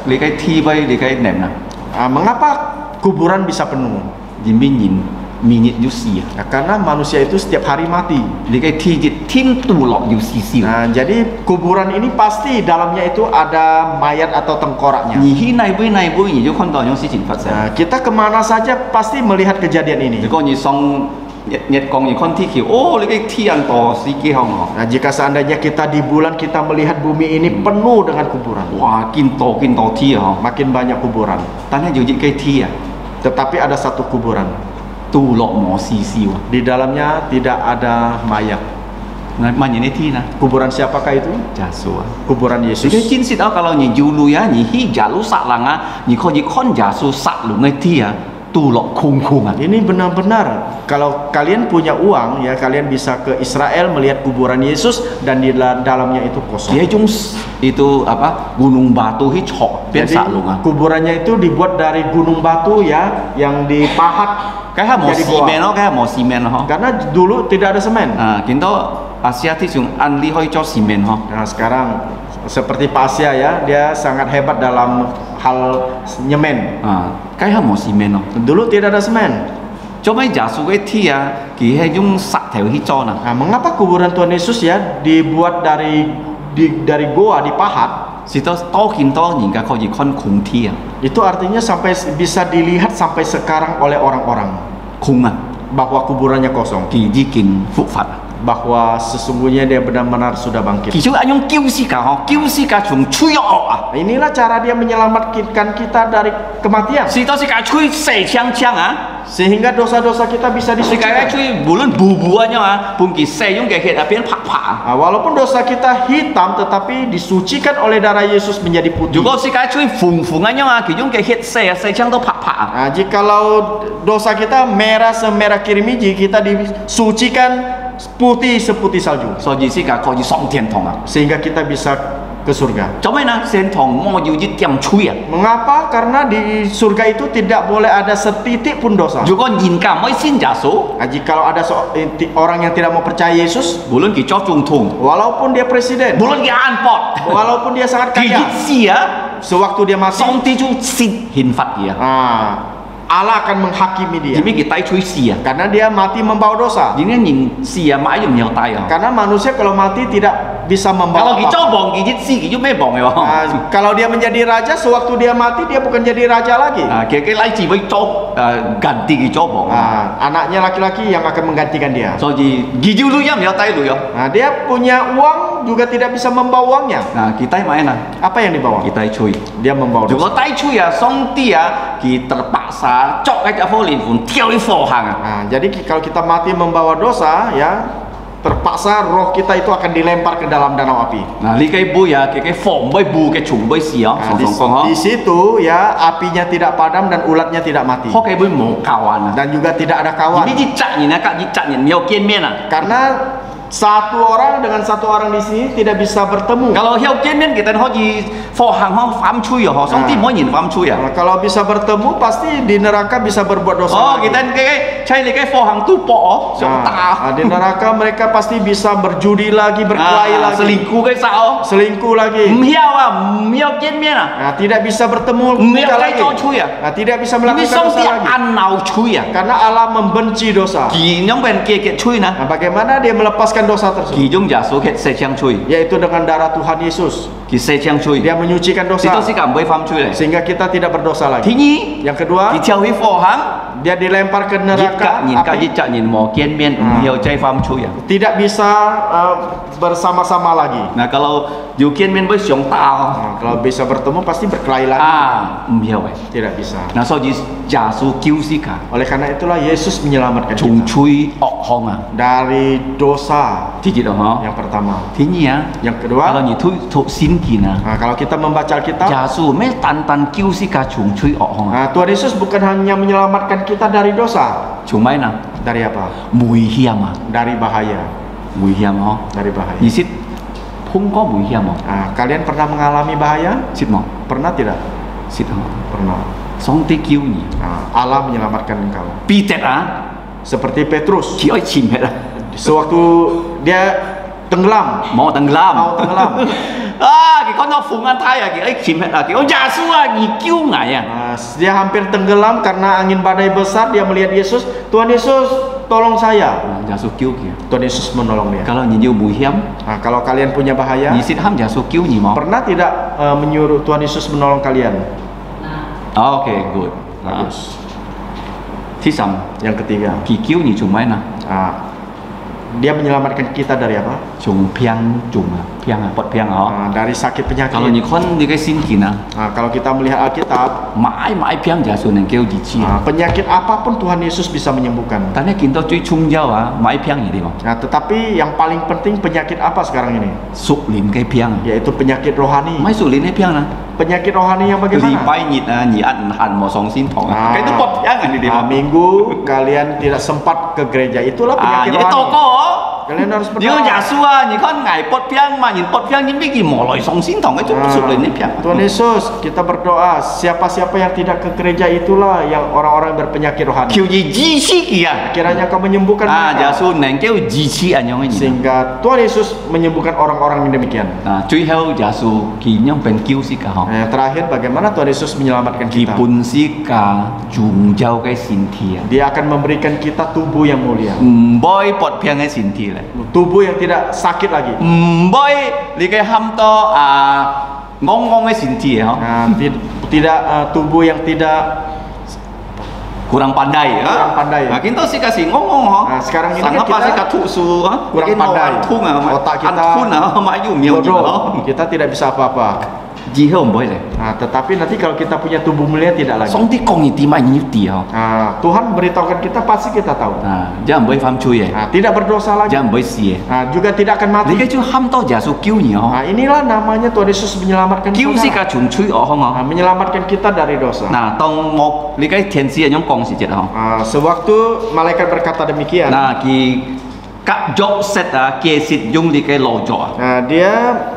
Speaker 1: 你嘅 T 俾你嘅 nem 啊？
Speaker 2: Nah, mengapa kuburan bisa penuh?
Speaker 1: 人 minit yusi.
Speaker 2: Nah, karena manusia itu setiap hari mati.
Speaker 1: Jadi tijit tintu lok yusi siu.
Speaker 2: Nah, jadi kuburan ini pasti dalamnya itu ada mayat atau tengkoraknya.
Speaker 1: Nihi naibui naibui ni jiu kontong yong si cinta
Speaker 2: Nah, kita ke mana saja pasti melihat kejadian ini.
Speaker 1: Jika ni song Nyet kong ni konti ki, oh lagi tian to si ki hong.
Speaker 2: Nah jika seandainya kita di bulan kita melihat bumi ini hmm. penuh dengan kuburan.
Speaker 1: Wah kinto kinto tiang.
Speaker 2: Makin banyak kuburan.
Speaker 1: Tanya jujik ke tiang.
Speaker 2: Tetapi ada satu kuburan
Speaker 1: Tulok posisi
Speaker 2: di dalamnya tidak ada mayat.
Speaker 1: Nama ini Tina.
Speaker 2: Kuburan siapakah itu?
Speaker 1: Jasua.
Speaker 2: Kuburan Yesus.
Speaker 1: Jadi cincit, kalau nyi lu ya nyihjalu sak langga. Nyiko nyiko, Yesus sak lu ngeti ya. 空啊
Speaker 2: ！Ini benar-benar kalau kalian punya uang ya kalian bisa ke Israel melihat kuburan Yesus dan di dal- dalamnya itu kosong.
Speaker 1: Dia jung itu apa gunung batu hi chok biar
Speaker 2: Jadi
Speaker 1: salung ah.
Speaker 2: kuburannya itu dibuat dari gunung batu ya yang dipahat
Speaker 1: Kayak mau simen oh, kayak mau simen ho.
Speaker 2: Karena dulu tidak ada semen.
Speaker 1: Ah, kita Asia ti jung anli hoi cho simen ho.
Speaker 2: Nah sekarang seperti Pak Asia ya dia sangat hebat dalam hal nyemen.
Speaker 1: Ah, kayak mau simen ho.
Speaker 2: Dulu tidak ada semen.
Speaker 1: Coba jasu ke ya, ki he jung sak theo hi cho na.
Speaker 2: Nah mengapa kuburan Tuhan Yesus ya dibuat dari di, dari goa dipahat?
Speaker 1: Sito to kin to nhìn ka ko ji kon kung ti ah.
Speaker 2: Itu artinya sampai bisa dilihat sampai sekarang oleh orang-orang
Speaker 1: Kung ah.
Speaker 2: bahwa kuburannya kosong,
Speaker 1: Ki ji kin fu fat.
Speaker 2: Bahwa sesungguhnya dia benar-benar sudah bangkit.
Speaker 1: Ah.
Speaker 2: Inilah cara dia menyelamatkan kita dari kematian
Speaker 1: ah.
Speaker 2: sehingga dosa-dosa kita bisa disucikan.
Speaker 1: ah, ah.
Speaker 2: Nah, walaupun dosa kita hitam tetapi disucikan oleh darah Yesus menjadi putih.
Speaker 1: Ah, ah.
Speaker 2: Nah, jikalau dosa kita merah semerah kirimiji, kita disucikan putih seputih salju.
Speaker 1: Soji sih kak, ka ko ji tian tong
Speaker 2: Sehingga kita bisa ke surga.
Speaker 1: Coba ini, sen tong mau ju ji tiam chui
Speaker 2: Mengapa? Karena di surga itu tidak boleh ada setitik pun dosa.
Speaker 1: Juga jin ka mo sin jaso.
Speaker 2: Aji kalau ada orang yang tidak mau percaya Yesus,
Speaker 1: bulan ki cho chung tung.
Speaker 2: Walaupun dia presiden,
Speaker 1: bulan ki anpot.
Speaker 2: Walaupun dia sangat kaya.
Speaker 1: Gigit sia
Speaker 2: sewaktu dia
Speaker 1: masuk Song ti ju sin hinfat ya.
Speaker 2: Ah, Allah akan menghakimi dia.
Speaker 1: Jadi kita itu sia.
Speaker 2: Karena dia mati membawa dosa. Karena manusia kalau mati tidak bisa membawa
Speaker 1: kalau ya.
Speaker 2: nah, kalau dia menjadi raja sewaktu dia mati dia bukan jadi raja lagi. Nah, anaknya laki-laki yang akan menggantikan dia.
Speaker 1: Ya, ya.
Speaker 2: Nah, dia punya uang juga tidak bisa membawa uangnya.
Speaker 1: Nah kita
Speaker 2: apa yang dibawa?
Speaker 1: Kita cuy
Speaker 2: dia membawa dosa.
Speaker 1: juga tai cuy ya. Song tia kita terpaksa cok kayak folin pun tiawi fohang.
Speaker 2: Nah, jadi kalau kita mati membawa dosa ya terpaksa roh kita itu akan dilempar ke dalam danau api.
Speaker 1: Nah, li ibu ya, kayak fom boy bu kai
Speaker 2: boy
Speaker 1: bai.
Speaker 2: Di, situ ya apinya tidak padam dan ulatnya tidak mati.
Speaker 1: Ho kayak bu mau kawan.
Speaker 2: Dan juga tidak ada kawan.
Speaker 1: Ini cicaknya, kak cicaknya, miokin ni
Speaker 2: Karena satu orang dengan satu orang di sini tidak bisa bertemu.
Speaker 1: Kalau hiểu kiến kita ini fo hang gì Hong hàng họ phạm chui họ sống yin chu
Speaker 2: ya. Kalau bisa bertemu pasti di neraka bisa berbuat dosa.
Speaker 1: Oh, kita kayak cai kayak fo hang tu po sống.
Speaker 2: Nah, di neraka mereka pasti bisa berjudi lagi, berkelahi lagi.
Speaker 1: Selingkuh kayak sao?
Speaker 2: Selingkuh lagi.
Speaker 1: Miao ah, miao
Speaker 2: mian tidak bisa bertemu
Speaker 1: mereka
Speaker 2: lagi. Nah, tidak bisa melakukan dosa lagi. Karena Allah membenci dosa. Nah, bagaimana dia melepaskan dosa tersebut.
Speaker 1: Kijung jasu ket sejiang cui.
Speaker 2: Yaitu dengan darah Tuhan Yesus.
Speaker 1: Ki sejiang cui.
Speaker 2: Dia menyucikan dosa.
Speaker 1: Itu sih kambai fam cui.
Speaker 2: Sehingga kita tidak berdosa lagi.
Speaker 1: Tinggi.
Speaker 2: Yang kedua.
Speaker 1: Kijauhi fohang
Speaker 2: dia dilempar ke neraka. Api.
Speaker 1: Hmm. Ya.
Speaker 2: tidak bisa uh, bersama-sama lagi.
Speaker 1: Nah kalau jukianmian bersyong tao
Speaker 2: nah, hmm, kalau bisa bertemu pasti berkelahi lagi.
Speaker 1: Ah mm, ya
Speaker 2: tidak bisa.
Speaker 1: Nah so jasu kiusika
Speaker 2: oleh karena itulah Yesus menyelamatkan
Speaker 1: Chung
Speaker 2: kita.
Speaker 1: ok
Speaker 2: dari dosa. Yang pertama.
Speaker 1: Ya?
Speaker 2: Yang kedua.
Speaker 1: Kalau nyitu itu
Speaker 2: nah, kalau kita membaca
Speaker 1: kitab, jasu me tantan kiusika cung chui ok
Speaker 2: nah, Tuhan Yesus bukan hanya menyelamatkan kita kita dari dosa.
Speaker 1: Cuma enak.
Speaker 2: Dari apa?
Speaker 1: Muihiyama. Ah.
Speaker 2: Dari bahaya.
Speaker 1: Muihiyama. Oh.
Speaker 2: Dari bahaya.
Speaker 1: Isit. Pungko muihiyama.
Speaker 2: Nah, oh? kalian pernah mengalami bahaya?
Speaker 1: Sitmo.
Speaker 2: Pernah tidak?
Speaker 1: Sitmo.
Speaker 2: Pernah.
Speaker 1: songti tekiuni.
Speaker 2: Nah, Allah menyelamatkan engkau.
Speaker 1: Peter ah.
Speaker 2: Seperti Petrus.
Speaker 1: Kioi
Speaker 2: Sewaktu dia tenggelam. Mau tenggelam?
Speaker 1: Mau tenggelam. Ah kita kono fungan thai ya ki. Ai kim lagi oh jasua ah, ki kiu nggak
Speaker 2: ya. Dia hampir tenggelam karena angin badai besar dia melihat Yesus. Tuhan Yesus tolong saya.
Speaker 1: Nah, jasu kiu kia. Ya.
Speaker 2: Tuhan Yesus menolong dia.
Speaker 1: Kalau nyinyu buiham,
Speaker 2: nah, kalau kalian punya bahaya
Speaker 1: nyisit ham jasu kiu nyi mau?
Speaker 2: pernah tidak e, menyuruh Tuhan Yesus menolong kalian?
Speaker 1: Oke okay, good.
Speaker 2: Bagus.
Speaker 1: Nah. sisam.
Speaker 2: Yang ketiga.
Speaker 1: Kikiu nyi cuma
Speaker 2: nah dia menyelamatkan kita dari apa?
Speaker 1: Jung piang jung ah, piang ah, pot piang
Speaker 2: oh. Dari sakit penyakit.
Speaker 1: Kalau nyikon di kina.
Speaker 2: Nah, kalau kita melihat Alkitab,
Speaker 1: mai mai piang jasun yang kau
Speaker 2: dici. penyakit apa pun Tuhan Yesus bisa menyembuhkan.
Speaker 1: Tanya kita cuy cung jawa mai piang ini bang.
Speaker 2: Nah, tetapi yang paling penting penyakit apa sekarang ini?
Speaker 1: Suklin ke piang.
Speaker 2: Yaitu penyakit rohani.
Speaker 1: Mai suklin piang lah
Speaker 2: penyakit rohani yang bagaimana?
Speaker 1: Nah, itu pop jangan di lima
Speaker 2: ah, minggu kalian tidak sempat ke gereja. Itulah
Speaker 1: ah,
Speaker 2: penyakit
Speaker 1: ah,
Speaker 2: rohani.
Speaker 1: Jadi toko.
Speaker 2: Kalian harus berdoa.
Speaker 1: Dia Yasua, ni kan ngai pot piang mah, nyin pot piang nyin bigi moloi song
Speaker 2: sintong
Speaker 1: itu sudah ini piang.
Speaker 2: Tuhan Yesus, kita berdoa siapa-siapa yang tidak ke gereja itulah yang orang-orang berpenyakit rohani.
Speaker 1: Kiu sih kia.
Speaker 2: Kiranya kau menyembuhkan
Speaker 1: ah, jasu neng kiu jiji anjung ini.
Speaker 2: Sehingga Tuhan Yesus menyembuhkan orang-orang yang demikian.
Speaker 1: Nah, cuy heo jasu kinyong ben kiu si kah.
Speaker 2: Nah, terakhir bagaimana Tuhan Yesus menyelamatkan kita?
Speaker 1: Kipun sih kah jung jauh kayak sintia.
Speaker 2: Dia akan memberikan kita tubuh yang mulia.
Speaker 1: Boy pot piangnya sintia lah.
Speaker 2: Tubuh yang tidak sakit lagi.
Speaker 1: boy, like hamto ah, to ngong-ngong sinci ya. Oh.
Speaker 2: Nah, tidak ah, tubuh yang tidak
Speaker 1: kurang pandai ya.
Speaker 2: kurang pandai ya.
Speaker 1: nah, makin tahu sih kasih ngong-ngong, oh.
Speaker 2: nah, sekarang ini kita
Speaker 1: pasti katusu oh.
Speaker 2: kurang pandai.
Speaker 1: Ah,
Speaker 2: otak kita
Speaker 1: antuna maju gitu,
Speaker 2: kita tidak bisa apa-apa.
Speaker 1: Jihau boleh.
Speaker 2: Nah, tetapi nanti kalau kita punya tubuh mulia tidak lagi.
Speaker 1: Song ti kong iti mai nyu ti ha.
Speaker 2: Nah, Tuhan beritahukan kita pasti kita tahu.
Speaker 1: Nah, jangan boleh faham cuy ya.
Speaker 2: Nah, tidak berdosa lagi.
Speaker 1: Jangan boleh si ya.
Speaker 2: Nah, juga tidak akan mati.
Speaker 1: Ni cái chú ham to kêu nhỉ ha.
Speaker 2: Nah, inilah namanya Tuhan Yesus menyelamatkan
Speaker 1: Kêu si
Speaker 2: kita.
Speaker 1: cả chúng chui ở không
Speaker 2: Nah, menyelamatkan kita dari dosa.
Speaker 1: Nah, tong ni cái thiên sứ yang kong si ha.
Speaker 2: Nah, sewaktu malaikat berkata demikian,
Speaker 1: Nah, ki Kak Joseph ah kesit yung di kay lojo ah.
Speaker 2: Nah, dia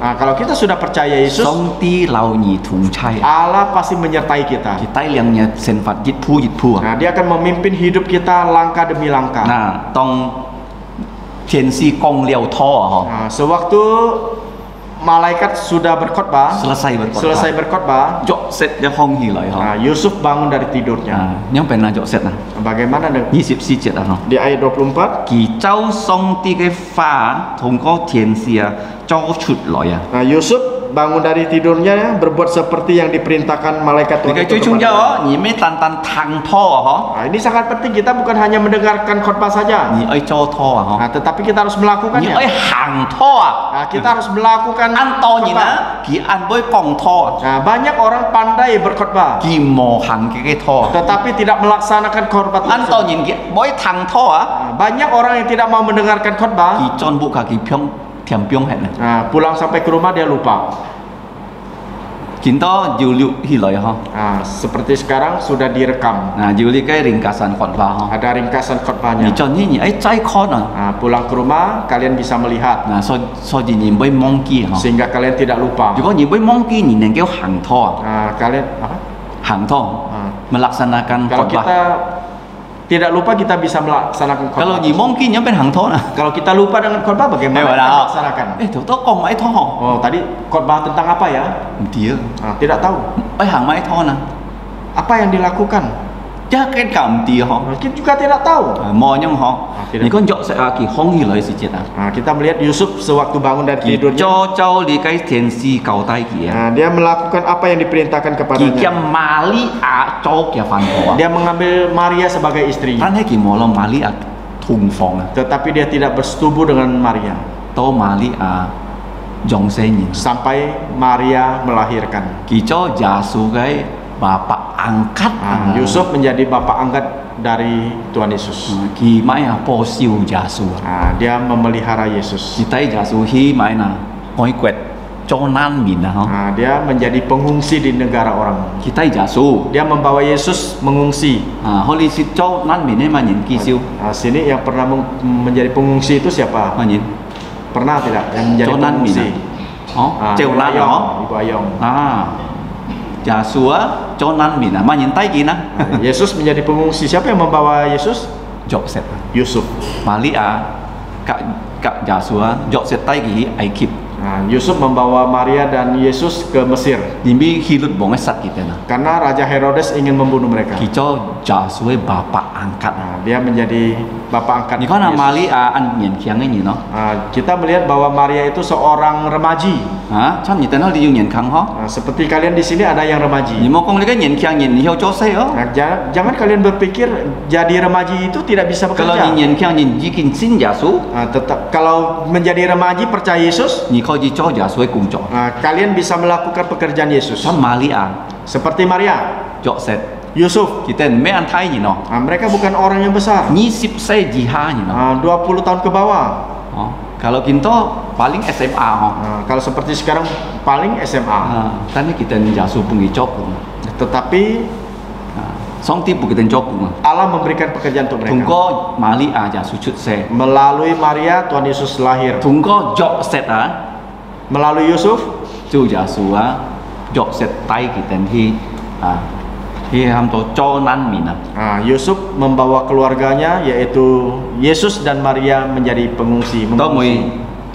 Speaker 2: nah,
Speaker 1: kalau
Speaker 2: kita sudah percaya Yesus, Allah pasti menyertai kita.
Speaker 1: Kita ilangnya senfat jit.
Speaker 2: Nah, dia akan memimpin hidup kita langkah demi langkah.
Speaker 1: Nah, tong tensi kong liao to. Ah,
Speaker 2: nah, sewaktu malaikat sudah berkhotbah,
Speaker 1: selesai berkhotbah,
Speaker 2: selesai berkhotbah,
Speaker 1: Jokset ya Hong Hilai.
Speaker 2: Nah, Yusuf bangun dari tidurnya.
Speaker 1: Nah, yang pernah Jokset nah.
Speaker 2: Bagaimana dengan
Speaker 1: Yusuf si cek ah?
Speaker 2: Di ayat 24,
Speaker 1: kicau song ti ke fa tong ko tian sia ah cocut loh lo ya.
Speaker 2: Nah, Yusuf bangun dari tidurnya berbuat seperti yang diperintahkan malaikat Tuhan. Itu
Speaker 1: kepada ni tan tantan tang to
Speaker 2: Nah, ini sangat penting kita bukan hanya mendengarkan khotbah saja.
Speaker 1: Ni ai cao to
Speaker 2: Nah, tetapi kita harus melakukannya.
Speaker 1: Ni ai hang to
Speaker 2: Nah, kita harus melakukan
Speaker 1: an
Speaker 2: to
Speaker 1: ni na ki an boi kong to.
Speaker 2: Nah, banyak orang pandai berkhotbah.
Speaker 1: Ki mo hang ki to.
Speaker 2: Tetapi tidak melaksanakan khotbah.
Speaker 1: An to ni ki boi tang
Speaker 2: to Banyak orang yang tidak mau mendengarkan khotbah.
Speaker 1: Ki chon bu ka ki pyong Tiampiong hết này.
Speaker 2: Nah pulang sampai ke rumah dia lupa.
Speaker 1: Cinta juli hilai ya, ha.
Speaker 2: Ah, seperti sekarang sudah direkam.
Speaker 1: Nah, juli kayak ringkasan khotbah ha.
Speaker 2: Ada ringkasan khotbahnya.
Speaker 1: Ni contoh ni, eh cai kon.
Speaker 2: ah. pulang ke rumah kalian bisa melihat.
Speaker 1: Nah, so so ji ni bai mongki ha.
Speaker 2: Sehingga kalian tidak lupa.
Speaker 1: Juga ni boy mongki ni nang kau hang.
Speaker 2: Ah, kalian apa?
Speaker 1: Hang.
Speaker 2: Ah.
Speaker 1: Melaksanakan khotbah.
Speaker 2: Kalau kita tidak lupa kita bisa melaksanakan
Speaker 1: Kalau
Speaker 2: khotbah.
Speaker 1: gì mungkin hàng thô nè.
Speaker 2: Kalau kita lupa dengan khotbah bagaimana
Speaker 1: Eh,
Speaker 2: kita melaksanakan?
Speaker 1: Eh, tuh tuh kong mai thô.
Speaker 2: Oh, tadi khotbah tentang apa ya?
Speaker 1: Dia.
Speaker 2: Nah, tidak tahu.
Speaker 1: Ai hàng mai thô nè.
Speaker 2: Apa yang dilakukan?
Speaker 1: Chắc cái cảm dia
Speaker 2: kita juga tidak tahu.
Speaker 1: Mo nhưng ho.
Speaker 2: Ah, tidak.
Speaker 1: Ni con dọc sẽ kỳ không hi lời sự chết à.
Speaker 2: Nah, kita melihat Yusuf sewaktu bangun dari
Speaker 1: Kỳ
Speaker 2: tidurnya.
Speaker 1: cho châu li cái thiên si cầu tay kìa.
Speaker 2: Nah, dia melakukan apa yang diperintahkan kepadanya.
Speaker 1: kia mali a cho kia phan ho.
Speaker 2: Dia mengambil Maria sebagai istrinya.
Speaker 1: Tan hay kỳ mo lo mali a phòng à.
Speaker 2: Tetapi dia tidak bersetubuh dengan Maria
Speaker 1: To mali a nhìn.
Speaker 2: sampai Maria melahirkan.
Speaker 1: Kỳ cho giả su cái bapak angkat.
Speaker 2: Nah,
Speaker 1: ah.
Speaker 2: Yusuf menjadi bapak angkat dari Tuhan Yesus.
Speaker 1: Ah, Kỳ mai à po siêu giả su.
Speaker 2: Nah, dia memelihara Yesus.
Speaker 1: Chị tay giả su hi mai na. Hoi quẹt cho nan min na ho.
Speaker 2: Nah, dia menjadi pengungsi di negara orang.
Speaker 1: Chị tay giả su.
Speaker 2: Dia membawa Yesus mengungsi.
Speaker 1: À, Holy Seed cho nan min ấy mà nhìn kỳ siêu.
Speaker 2: Nah, sini yang pernah menjadi pengungsi itu siapa?
Speaker 1: Mà nhìn.
Speaker 2: Pernah tidak yang menjadi
Speaker 1: Cho nan min
Speaker 2: pengungsi?
Speaker 1: à. Hả?
Speaker 2: Ah,
Speaker 1: Treo
Speaker 2: Ibu Ayong,
Speaker 1: hả?
Speaker 2: Ibu Ayong.
Speaker 1: À. Giả su á cho nan min à. Mà nhìn tay kì na.
Speaker 2: Nah, Yesus menjadi pengungsi. Siapa yang membawa Yesus?
Speaker 1: Joseph.
Speaker 2: Yusuf.
Speaker 1: Malia kak kak á Joseph tay kì Ai Cập.
Speaker 2: Nah, Yusuf membawa Maria dan Yesus ke Mesir
Speaker 1: Nhìn bi khi lụt bóng cái sắt kita na.
Speaker 2: karena Raja Herodes ingin membunuh mereka.
Speaker 1: Su ấy bapak angkat.
Speaker 2: Nah, dia menjadi bapak angkat.
Speaker 1: Ni kau na
Speaker 2: Yesus.
Speaker 1: Malia an nhìn khiang ấy nhìn nó.
Speaker 2: Nah, kita melihat bahwa Maria itu seorang remaji.
Speaker 1: Nhìn tên nó đi nhìn khang ho.
Speaker 2: Nah, seperti kalian di sini ada yang remaji.
Speaker 1: mau lihat nhìn khiang nhìn hiu cho xe oh.
Speaker 2: Nah, ja- jangan kalian berpikir jadi remaji itu tidak bisa
Speaker 1: Kalau
Speaker 2: bekerja.
Speaker 1: nhìn nhìn khiang nhìn chỉ kinh xin giả su.
Speaker 2: Nah, tetap kalau menjadi remaji percaya Yesus,
Speaker 1: Ni
Speaker 2: nah, kalian bisa melakukan pekerjaan Yesus.
Speaker 1: Sam Malia
Speaker 2: Seperti Maria,
Speaker 1: Joseph.
Speaker 2: Yusuf.
Speaker 1: Kita.
Speaker 2: Nah, mereka bukan orang yang besar.
Speaker 1: Ni sip xe jiha nhìn nó.
Speaker 2: Nah, 20 tahun ke bawah.
Speaker 1: Oh. Kalau kita paling SMA ho.
Speaker 2: Nah, kalau seperti sekarang paling SMA.
Speaker 1: À, tadi kita cùng.
Speaker 2: Tetapi
Speaker 1: Song ti pun kita cho cùng.
Speaker 2: Allah memberikan pekerjaan untuk mereka.
Speaker 1: có Malia giả su chút xe.
Speaker 2: Melalui Maria Tuhan Yesus lahir.
Speaker 1: Thùng có Joseph á.
Speaker 2: Melalui Yusuf
Speaker 1: Chú giả su á. Joseph tay kita hi. À. Hi ham to cho nan min à.
Speaker 2: Nah, Yusuf membawa keluarganya yaitu Yesus dan Maria menjadi pengungsi.
Speaker 1: Mới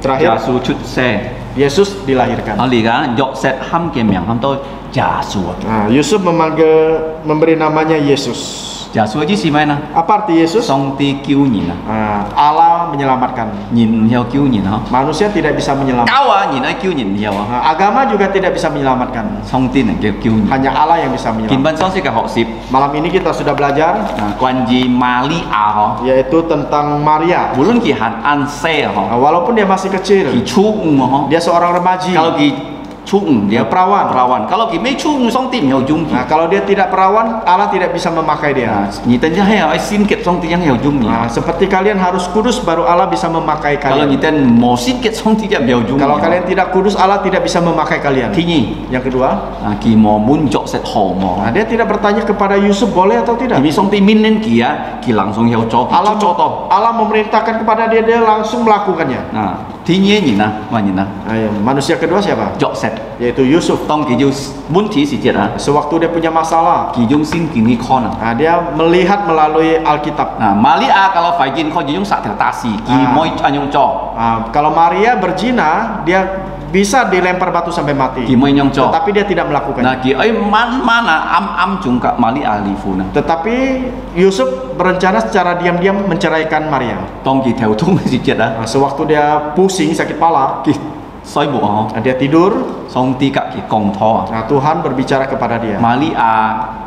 Speaker 2: Terakhir
Speaker 1: chút xe.
Speaker 2: Yesus dilahirkan.
Speaker 1: Lì cả Joseph ham kia miệng ham tôi giả su.
Speaker 2: Nah, Yusuf memanggil memberi namanya Yesus.
Speaker 1: Jasu aja si mana?
Speaker 2: Apa arti Yesus?
Speaker 1: Song ti kiu nhìn à.
Speaker 2: Nah, Allah menyelamatkan.
Speaker 1: Nhìn theo kiu nhìn hả?
Speaker 2: Manusia tidak bisa menyelamatkan.
Speaker 1: À, nhìn ai kiu theo à.
Speaker 2: Nah, agama juga tidak bisa menyelamatkan.
Speaker 1: Song là kêu kiu.
Speaker 2: Hanya Allah yang bisa menyelamatkan.
Speaker 1: ban song si cả học sip.
Speaker 2: Malam ini kita sudah belajar
Speaker 1: À, quan gì Maria hả?
Speaker 2: yaitu tentang Maria.
Speaker 1: Luận kỳ hàn an hả?
Speaker 2: Nah, walaupun dia masih kecil,
Speaker 1: chu ung hả?
Speaker 2: dia seorang remaji.
Speaker 1: Kalau chu ung dia
Speaker 2: Dia perawan.
Speaker 1: perawan. Kalau kỳ mấy chu ung song tim hiểu dung.
Speaker 2: Nah, kalau dia tidak perawan, Allah tidak bisa memakai dia.
Speaker 1: Hay ai xin kết song yang dung nhỉ?
Speaker 2: Nah, seperti kalian harus kudus baru Allah bisa memakai
Speaker 1: Kalau
Speaker 2: kalian.
Speaker 1: tên mò xin kết song yang hiểu dung.
Speaker 2: Kalau kalian tidak kudus, Allah tidak bisa memakai kalian.
Speaker 1: Thi nhi,
Speaker 2: Yang kedua,
Speaker 1: mò muốn chọn sẽ hò mò.
Speaker 2: nah, dia tidak bertanya kepada Yusuf boleh atau tidak.
Speaker 1: Kỳ mi song ti min lên kỳ á, kỳ lăng song hiểu cho, kỳ
Speaker 2: Allah. Allah memerintahkan kepada dia dia langsung melakukannya.
Speaker 1: À, thi nhi nhị na, mà nhị na.
Speaker 2: Nah, ya, manusia kedua siapa?
Speaker 1: Sẽ.
Speaker 2: Yaitu Yusuf.
Speaker 1: Muốn chỉ sự chết à.
Speaker 2: Sewaktu dia punya masalah,
Speaker 1: Kỳ dung xin kỳ ni con à.
Speaker 2: nah, dia melihat melalui Alkitab.
Speaker 1: Nah, Maria kalau phải jin kau jung sak tasi, ki
Speaker 2: Ah.
Speaker 1: anyong cho,
Speaker 2: Nah, kalau Maria berzina, dia bisa dilempar batu sampai mati. Tetapi dia tidak melakukannya.
Speaker 1: Nah, ai man mana am am jung ka Maria li fu na.
Speaker 2: Tetapi Yusuf berencana secara diam-diam menceraikan Maria.
Speaker 1: Tong ki si à.
Speaker 2: Nah, sewaktu dia pusing sakit kepala,
Speaker 1: soi bộ ho.
Speaker 2: nah, dia tidur.
Speaker 1: Song ti ka ki kong tho.
Speaker 2: Nah, Tuhan berbicara kepada dia.
Speaker 1: Maria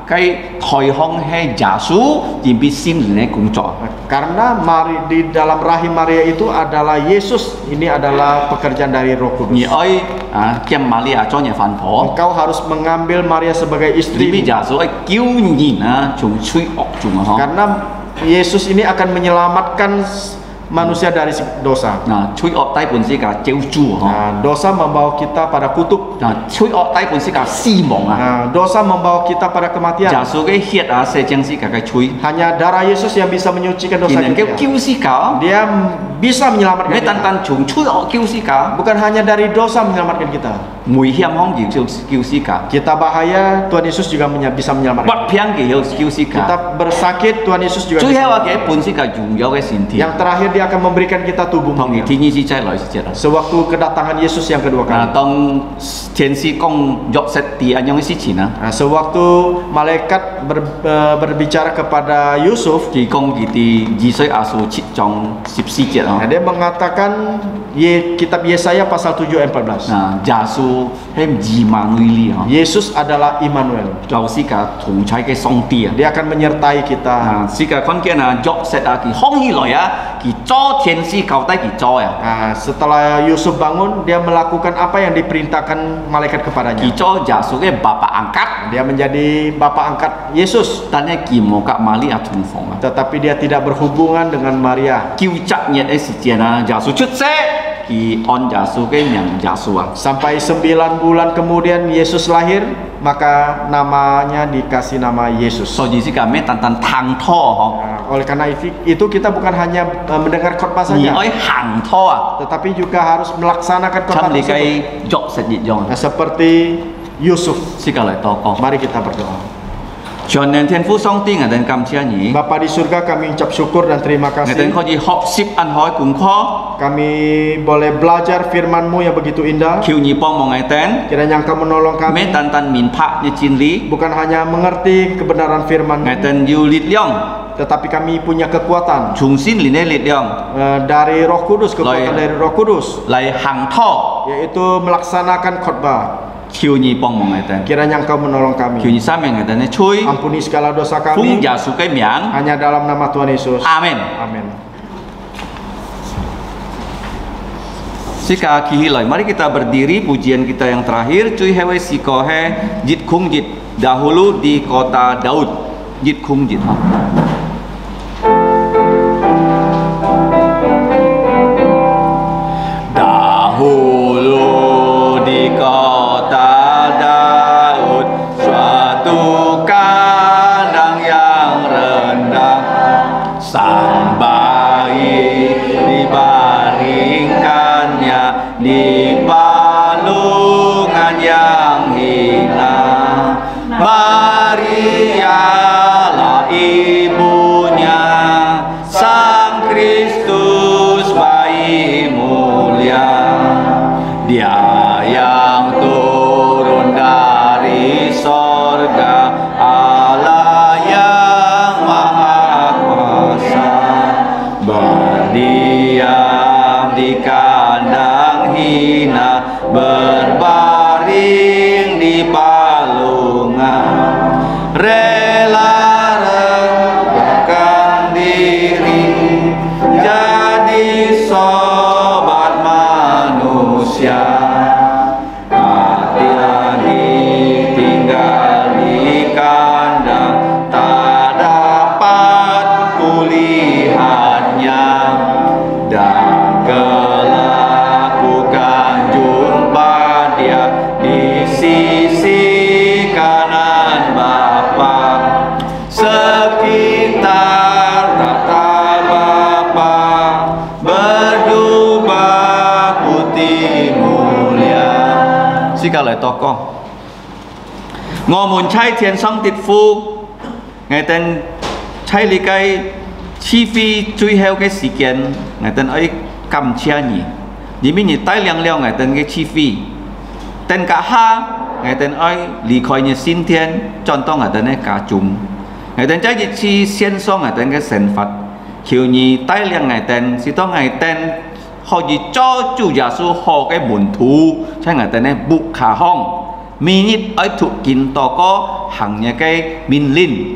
Speaker 1: cái thời hong he giả su chỉ biết xin này cũng cho.
Speaker 2: Nah, karena Mari, di dalam rahim Maria itu adalah Yesus. Ini adalah pekerjaan dari Roh
Speaker 1: Ni
Speaker 2: Kudus.
Speaker 1: ai à kem Maria cho nhà phản phó.
Speaker 2: Engkau harus mengambil Maria sebagai istri.
Speaker 1: giờ số ai kêu nhìn à chúng chui ọc chúng ho.
Speaker 2: Karena Yesus ini akan menyelamatkan manusia dari dosa.
Speaker 1: Nah, chui ọc tay pun si cả treo chu ho.
Speaker 2: Nah, dosa membawa kita pada kutub.
Speaker 1: Nah, chui ọc tay pun si cả si mong à.
Speaker 2: Nah, dosa membawa kita pada kematian.
Speaker 1: Giả số cái hiệt à sẽ chẳng si cả cái chui.
Speaker 2: Hanya darah Yesus yang bisa menyucikan dosa
Speaker 1: kêu
Speaker 2: kita.
Speaker 1: kêu si cả.
Speaker 2: Dia bisa menyelamatkan
Speaker 1: Mấy tan
Speaker 2: kita.
Speaker 1: tan chúng chui ọc kêu si cả.
Speaker 2: Bukan hanya dari dosa menyelamatkan kita.
Speaker 1: Mùi hiểm hong cả.
Speaker 2: Kita bahaya, Tuhan Yesus juga bisa menyelamatkan.
Speaker 1: Kêu si cả.
Speaker 2: Kita bersakit, Tuhan Yesus juga
Speaker 1: heo cái pun si cả dùng yếu cái xin thì.
Speaker 2: Yang terakhir dia akan memberikan kita tubuh
Speaker 1: thì nhi si chạy lại si à.
Speaker 2: Sewaktu kedatangan Yesus yang kedua kali.
Speaker 1: Nah, tong thiên si công dọc set ti anh yang si chỉ na.
Speaker 2: Nah, sewaktu malaikat ber- eh, berbicara kepada Yusuf,
Speaker 1: Kỳ công kỳ ti di soi asu chit trong sip si chết
Speaker 2: nah, dia mengatakan Ye, kitab Yesaya pasal 7 ayat 14.
Speaker 1: Nah, giả su hem ji ma ngui li ha.
Speaker 2: Yesus adalah Immanuel.
Speaker 1: Lao si cả thùng trái cái song ti à.
Speaker 2: Dia akan menyertai kita.
Speaker 1: À, si cả con kia là dọc set à kỳ hong hi loi à, kỳ cho thiên si cầu tay kỳ cho à.
Speaker 2: Setelah Yusuf bangun, dia melakukan apa yang diperintahkan malaikat kepadanya.
Speaker 1: Kỳ cho cái bapa angkat.
Speaker 2: Dia menjadi bapak angkat Yesus,
Speaker 1: Tan ya kỳ mo ka mali thùng phong
Speaker 2: tetapi dia tidak berhubungan dengan Maria.
Speaker 1: Kiu chak nyet ai si à, Kỳ on giả su à.
Speaker 2: Sampai 9 bulan kemudian Yesus lahir, maka namanya dikasih nama Yesus.
Speaker 1: So ji si cả mấy tan tan thang tho ha.
Speaker 2: Nah, oleh karena itu, itu kita bukan hanya eh, mendengar khotbah saja,
Speaker 1: tho à.
Speaker 2: tetapi juga harus melaksanakan khotbah tersebut. Nah, seperti Yusuf.
Speaker 1: Con.
Speaker 2: Mari kita berdoa. Bapa di surga kami ucap syukur dan terima kasih. Kami boleh belajar firman-Mu yang begitu indah. Kiranya Engkau menolong kami. Bukan hanya mengerti kebenaran firman tetapi kami punya kekuatan. Eh, dari Roh Kudus, kekuatan dari Roh Kudus. yaitu melaksanakan khotbah.
Speaker 1: Mong ngày tên.
Speaker 2: Kiranya Engkau menolong kami.
Speaker 1: nhị sa mẹ ngày tên này chui.
Speaker 2: Ampuni segala dosa kami
Speaker 1: su cái miang.
Speaker 2: hanya dalam nama Tuhan Yesus.
Speaker 1: Amen.
Speaker 2: Amin.
Speaker 1: Sika kihi lai. Mari kita berdiri pujian kita yang terakhir. Cuy hewe sikohe jit kung jit. Dahulu di kota Daud. Jit kung jit. 我們妻前生跌夫，我等妻你嘅妻非最後嘅時間，我等愛感謝你，你明你帶亮了我等嘅妻非，等 cả ha，我等愛離開你先天，轉到我等嘅家中，我等在一次先上我等嘅神法，求你帶亮我等，使到我等。可以做主耶穌學嘅門徒，即係我哋呢，不卡空。minit ấy thuộc kín to có hàng nhà cái min lin.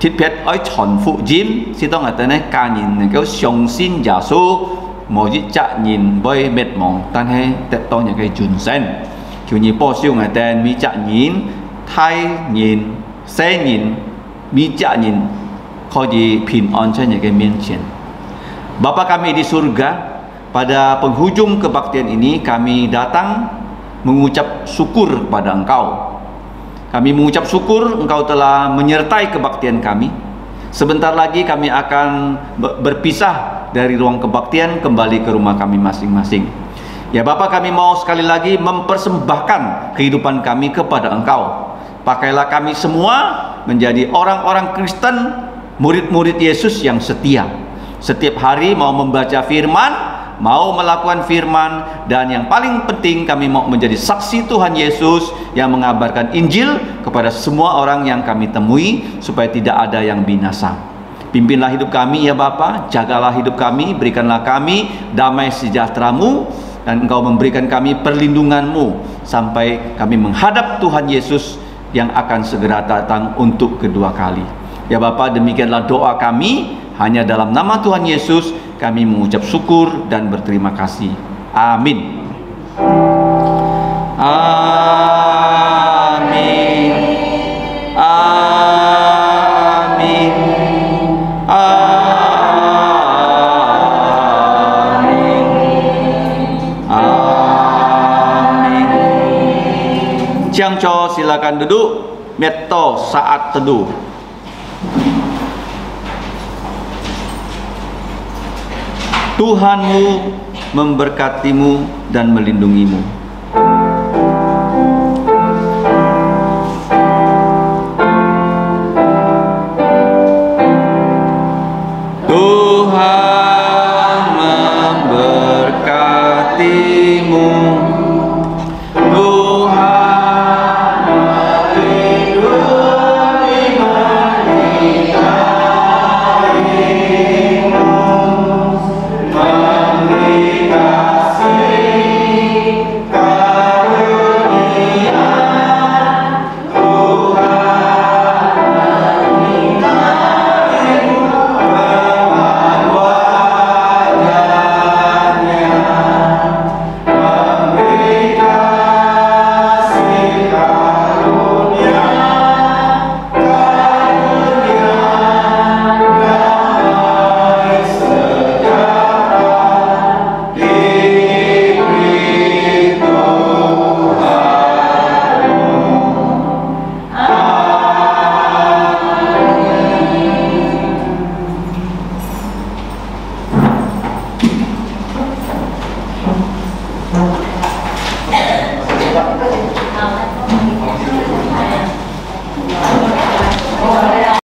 Speaker 1: Thiết biệt ấy chọn phụ jim xin tông ở tên này ca nhìn cái sông xin giả số mỗi dịp chạy nhìn với mệt mỏi tan hay tệ to nhà cái chuẩn sen. Kiểu như bỏ siêu ngày tên mi chạy nhìn thay nhìn xe nhìn mi chạy nhìn kau di pin on saja ke mention Bapa kami di surga pada penghujung kebaktian ini kami datang mengucap syukur kepada Engkau. Kami mengucap syukur Engkau telah menyertai kebaktian kami. Sebentar lagi kami akan be- berpisah dari ruang kebaktian kembali ke rumah kami masing-masing. Ya Bapak kami mau sekali lagi mempersembahkan kehidupan kami kepada Engkau. Pakailah kami semua menjadi orang-orang Kristen, murid-murid Yesus yang setia. Setiap hari mau membaca firman, mau melakukan firman dan yang paling penting kami mau menjadi saksi Tuhan Yesus yang mengabarkan Injil kepada semua orang yang kami temui supaya tidak ada yang binasa. Pimpinlah hidup kami ya Bapa, jagalah hidup kami, berikanlah kami damai sejahteramu dan Engkau memberikan kami perlindunganmu sampai kami menghadap Tuhan Yesus yang akan segera datang untuk kedua kali. Ya Bapa, demikianlah doa kami hanya dalam nama Tuhan Yesus kami mengucap syukur dan berterima kasih. Amin. Amin. Amin. Amin. Amin. Chiang Cho silakan duduk. Meto saat teduh. Tuhanmu memberkatimu dan melindungimu.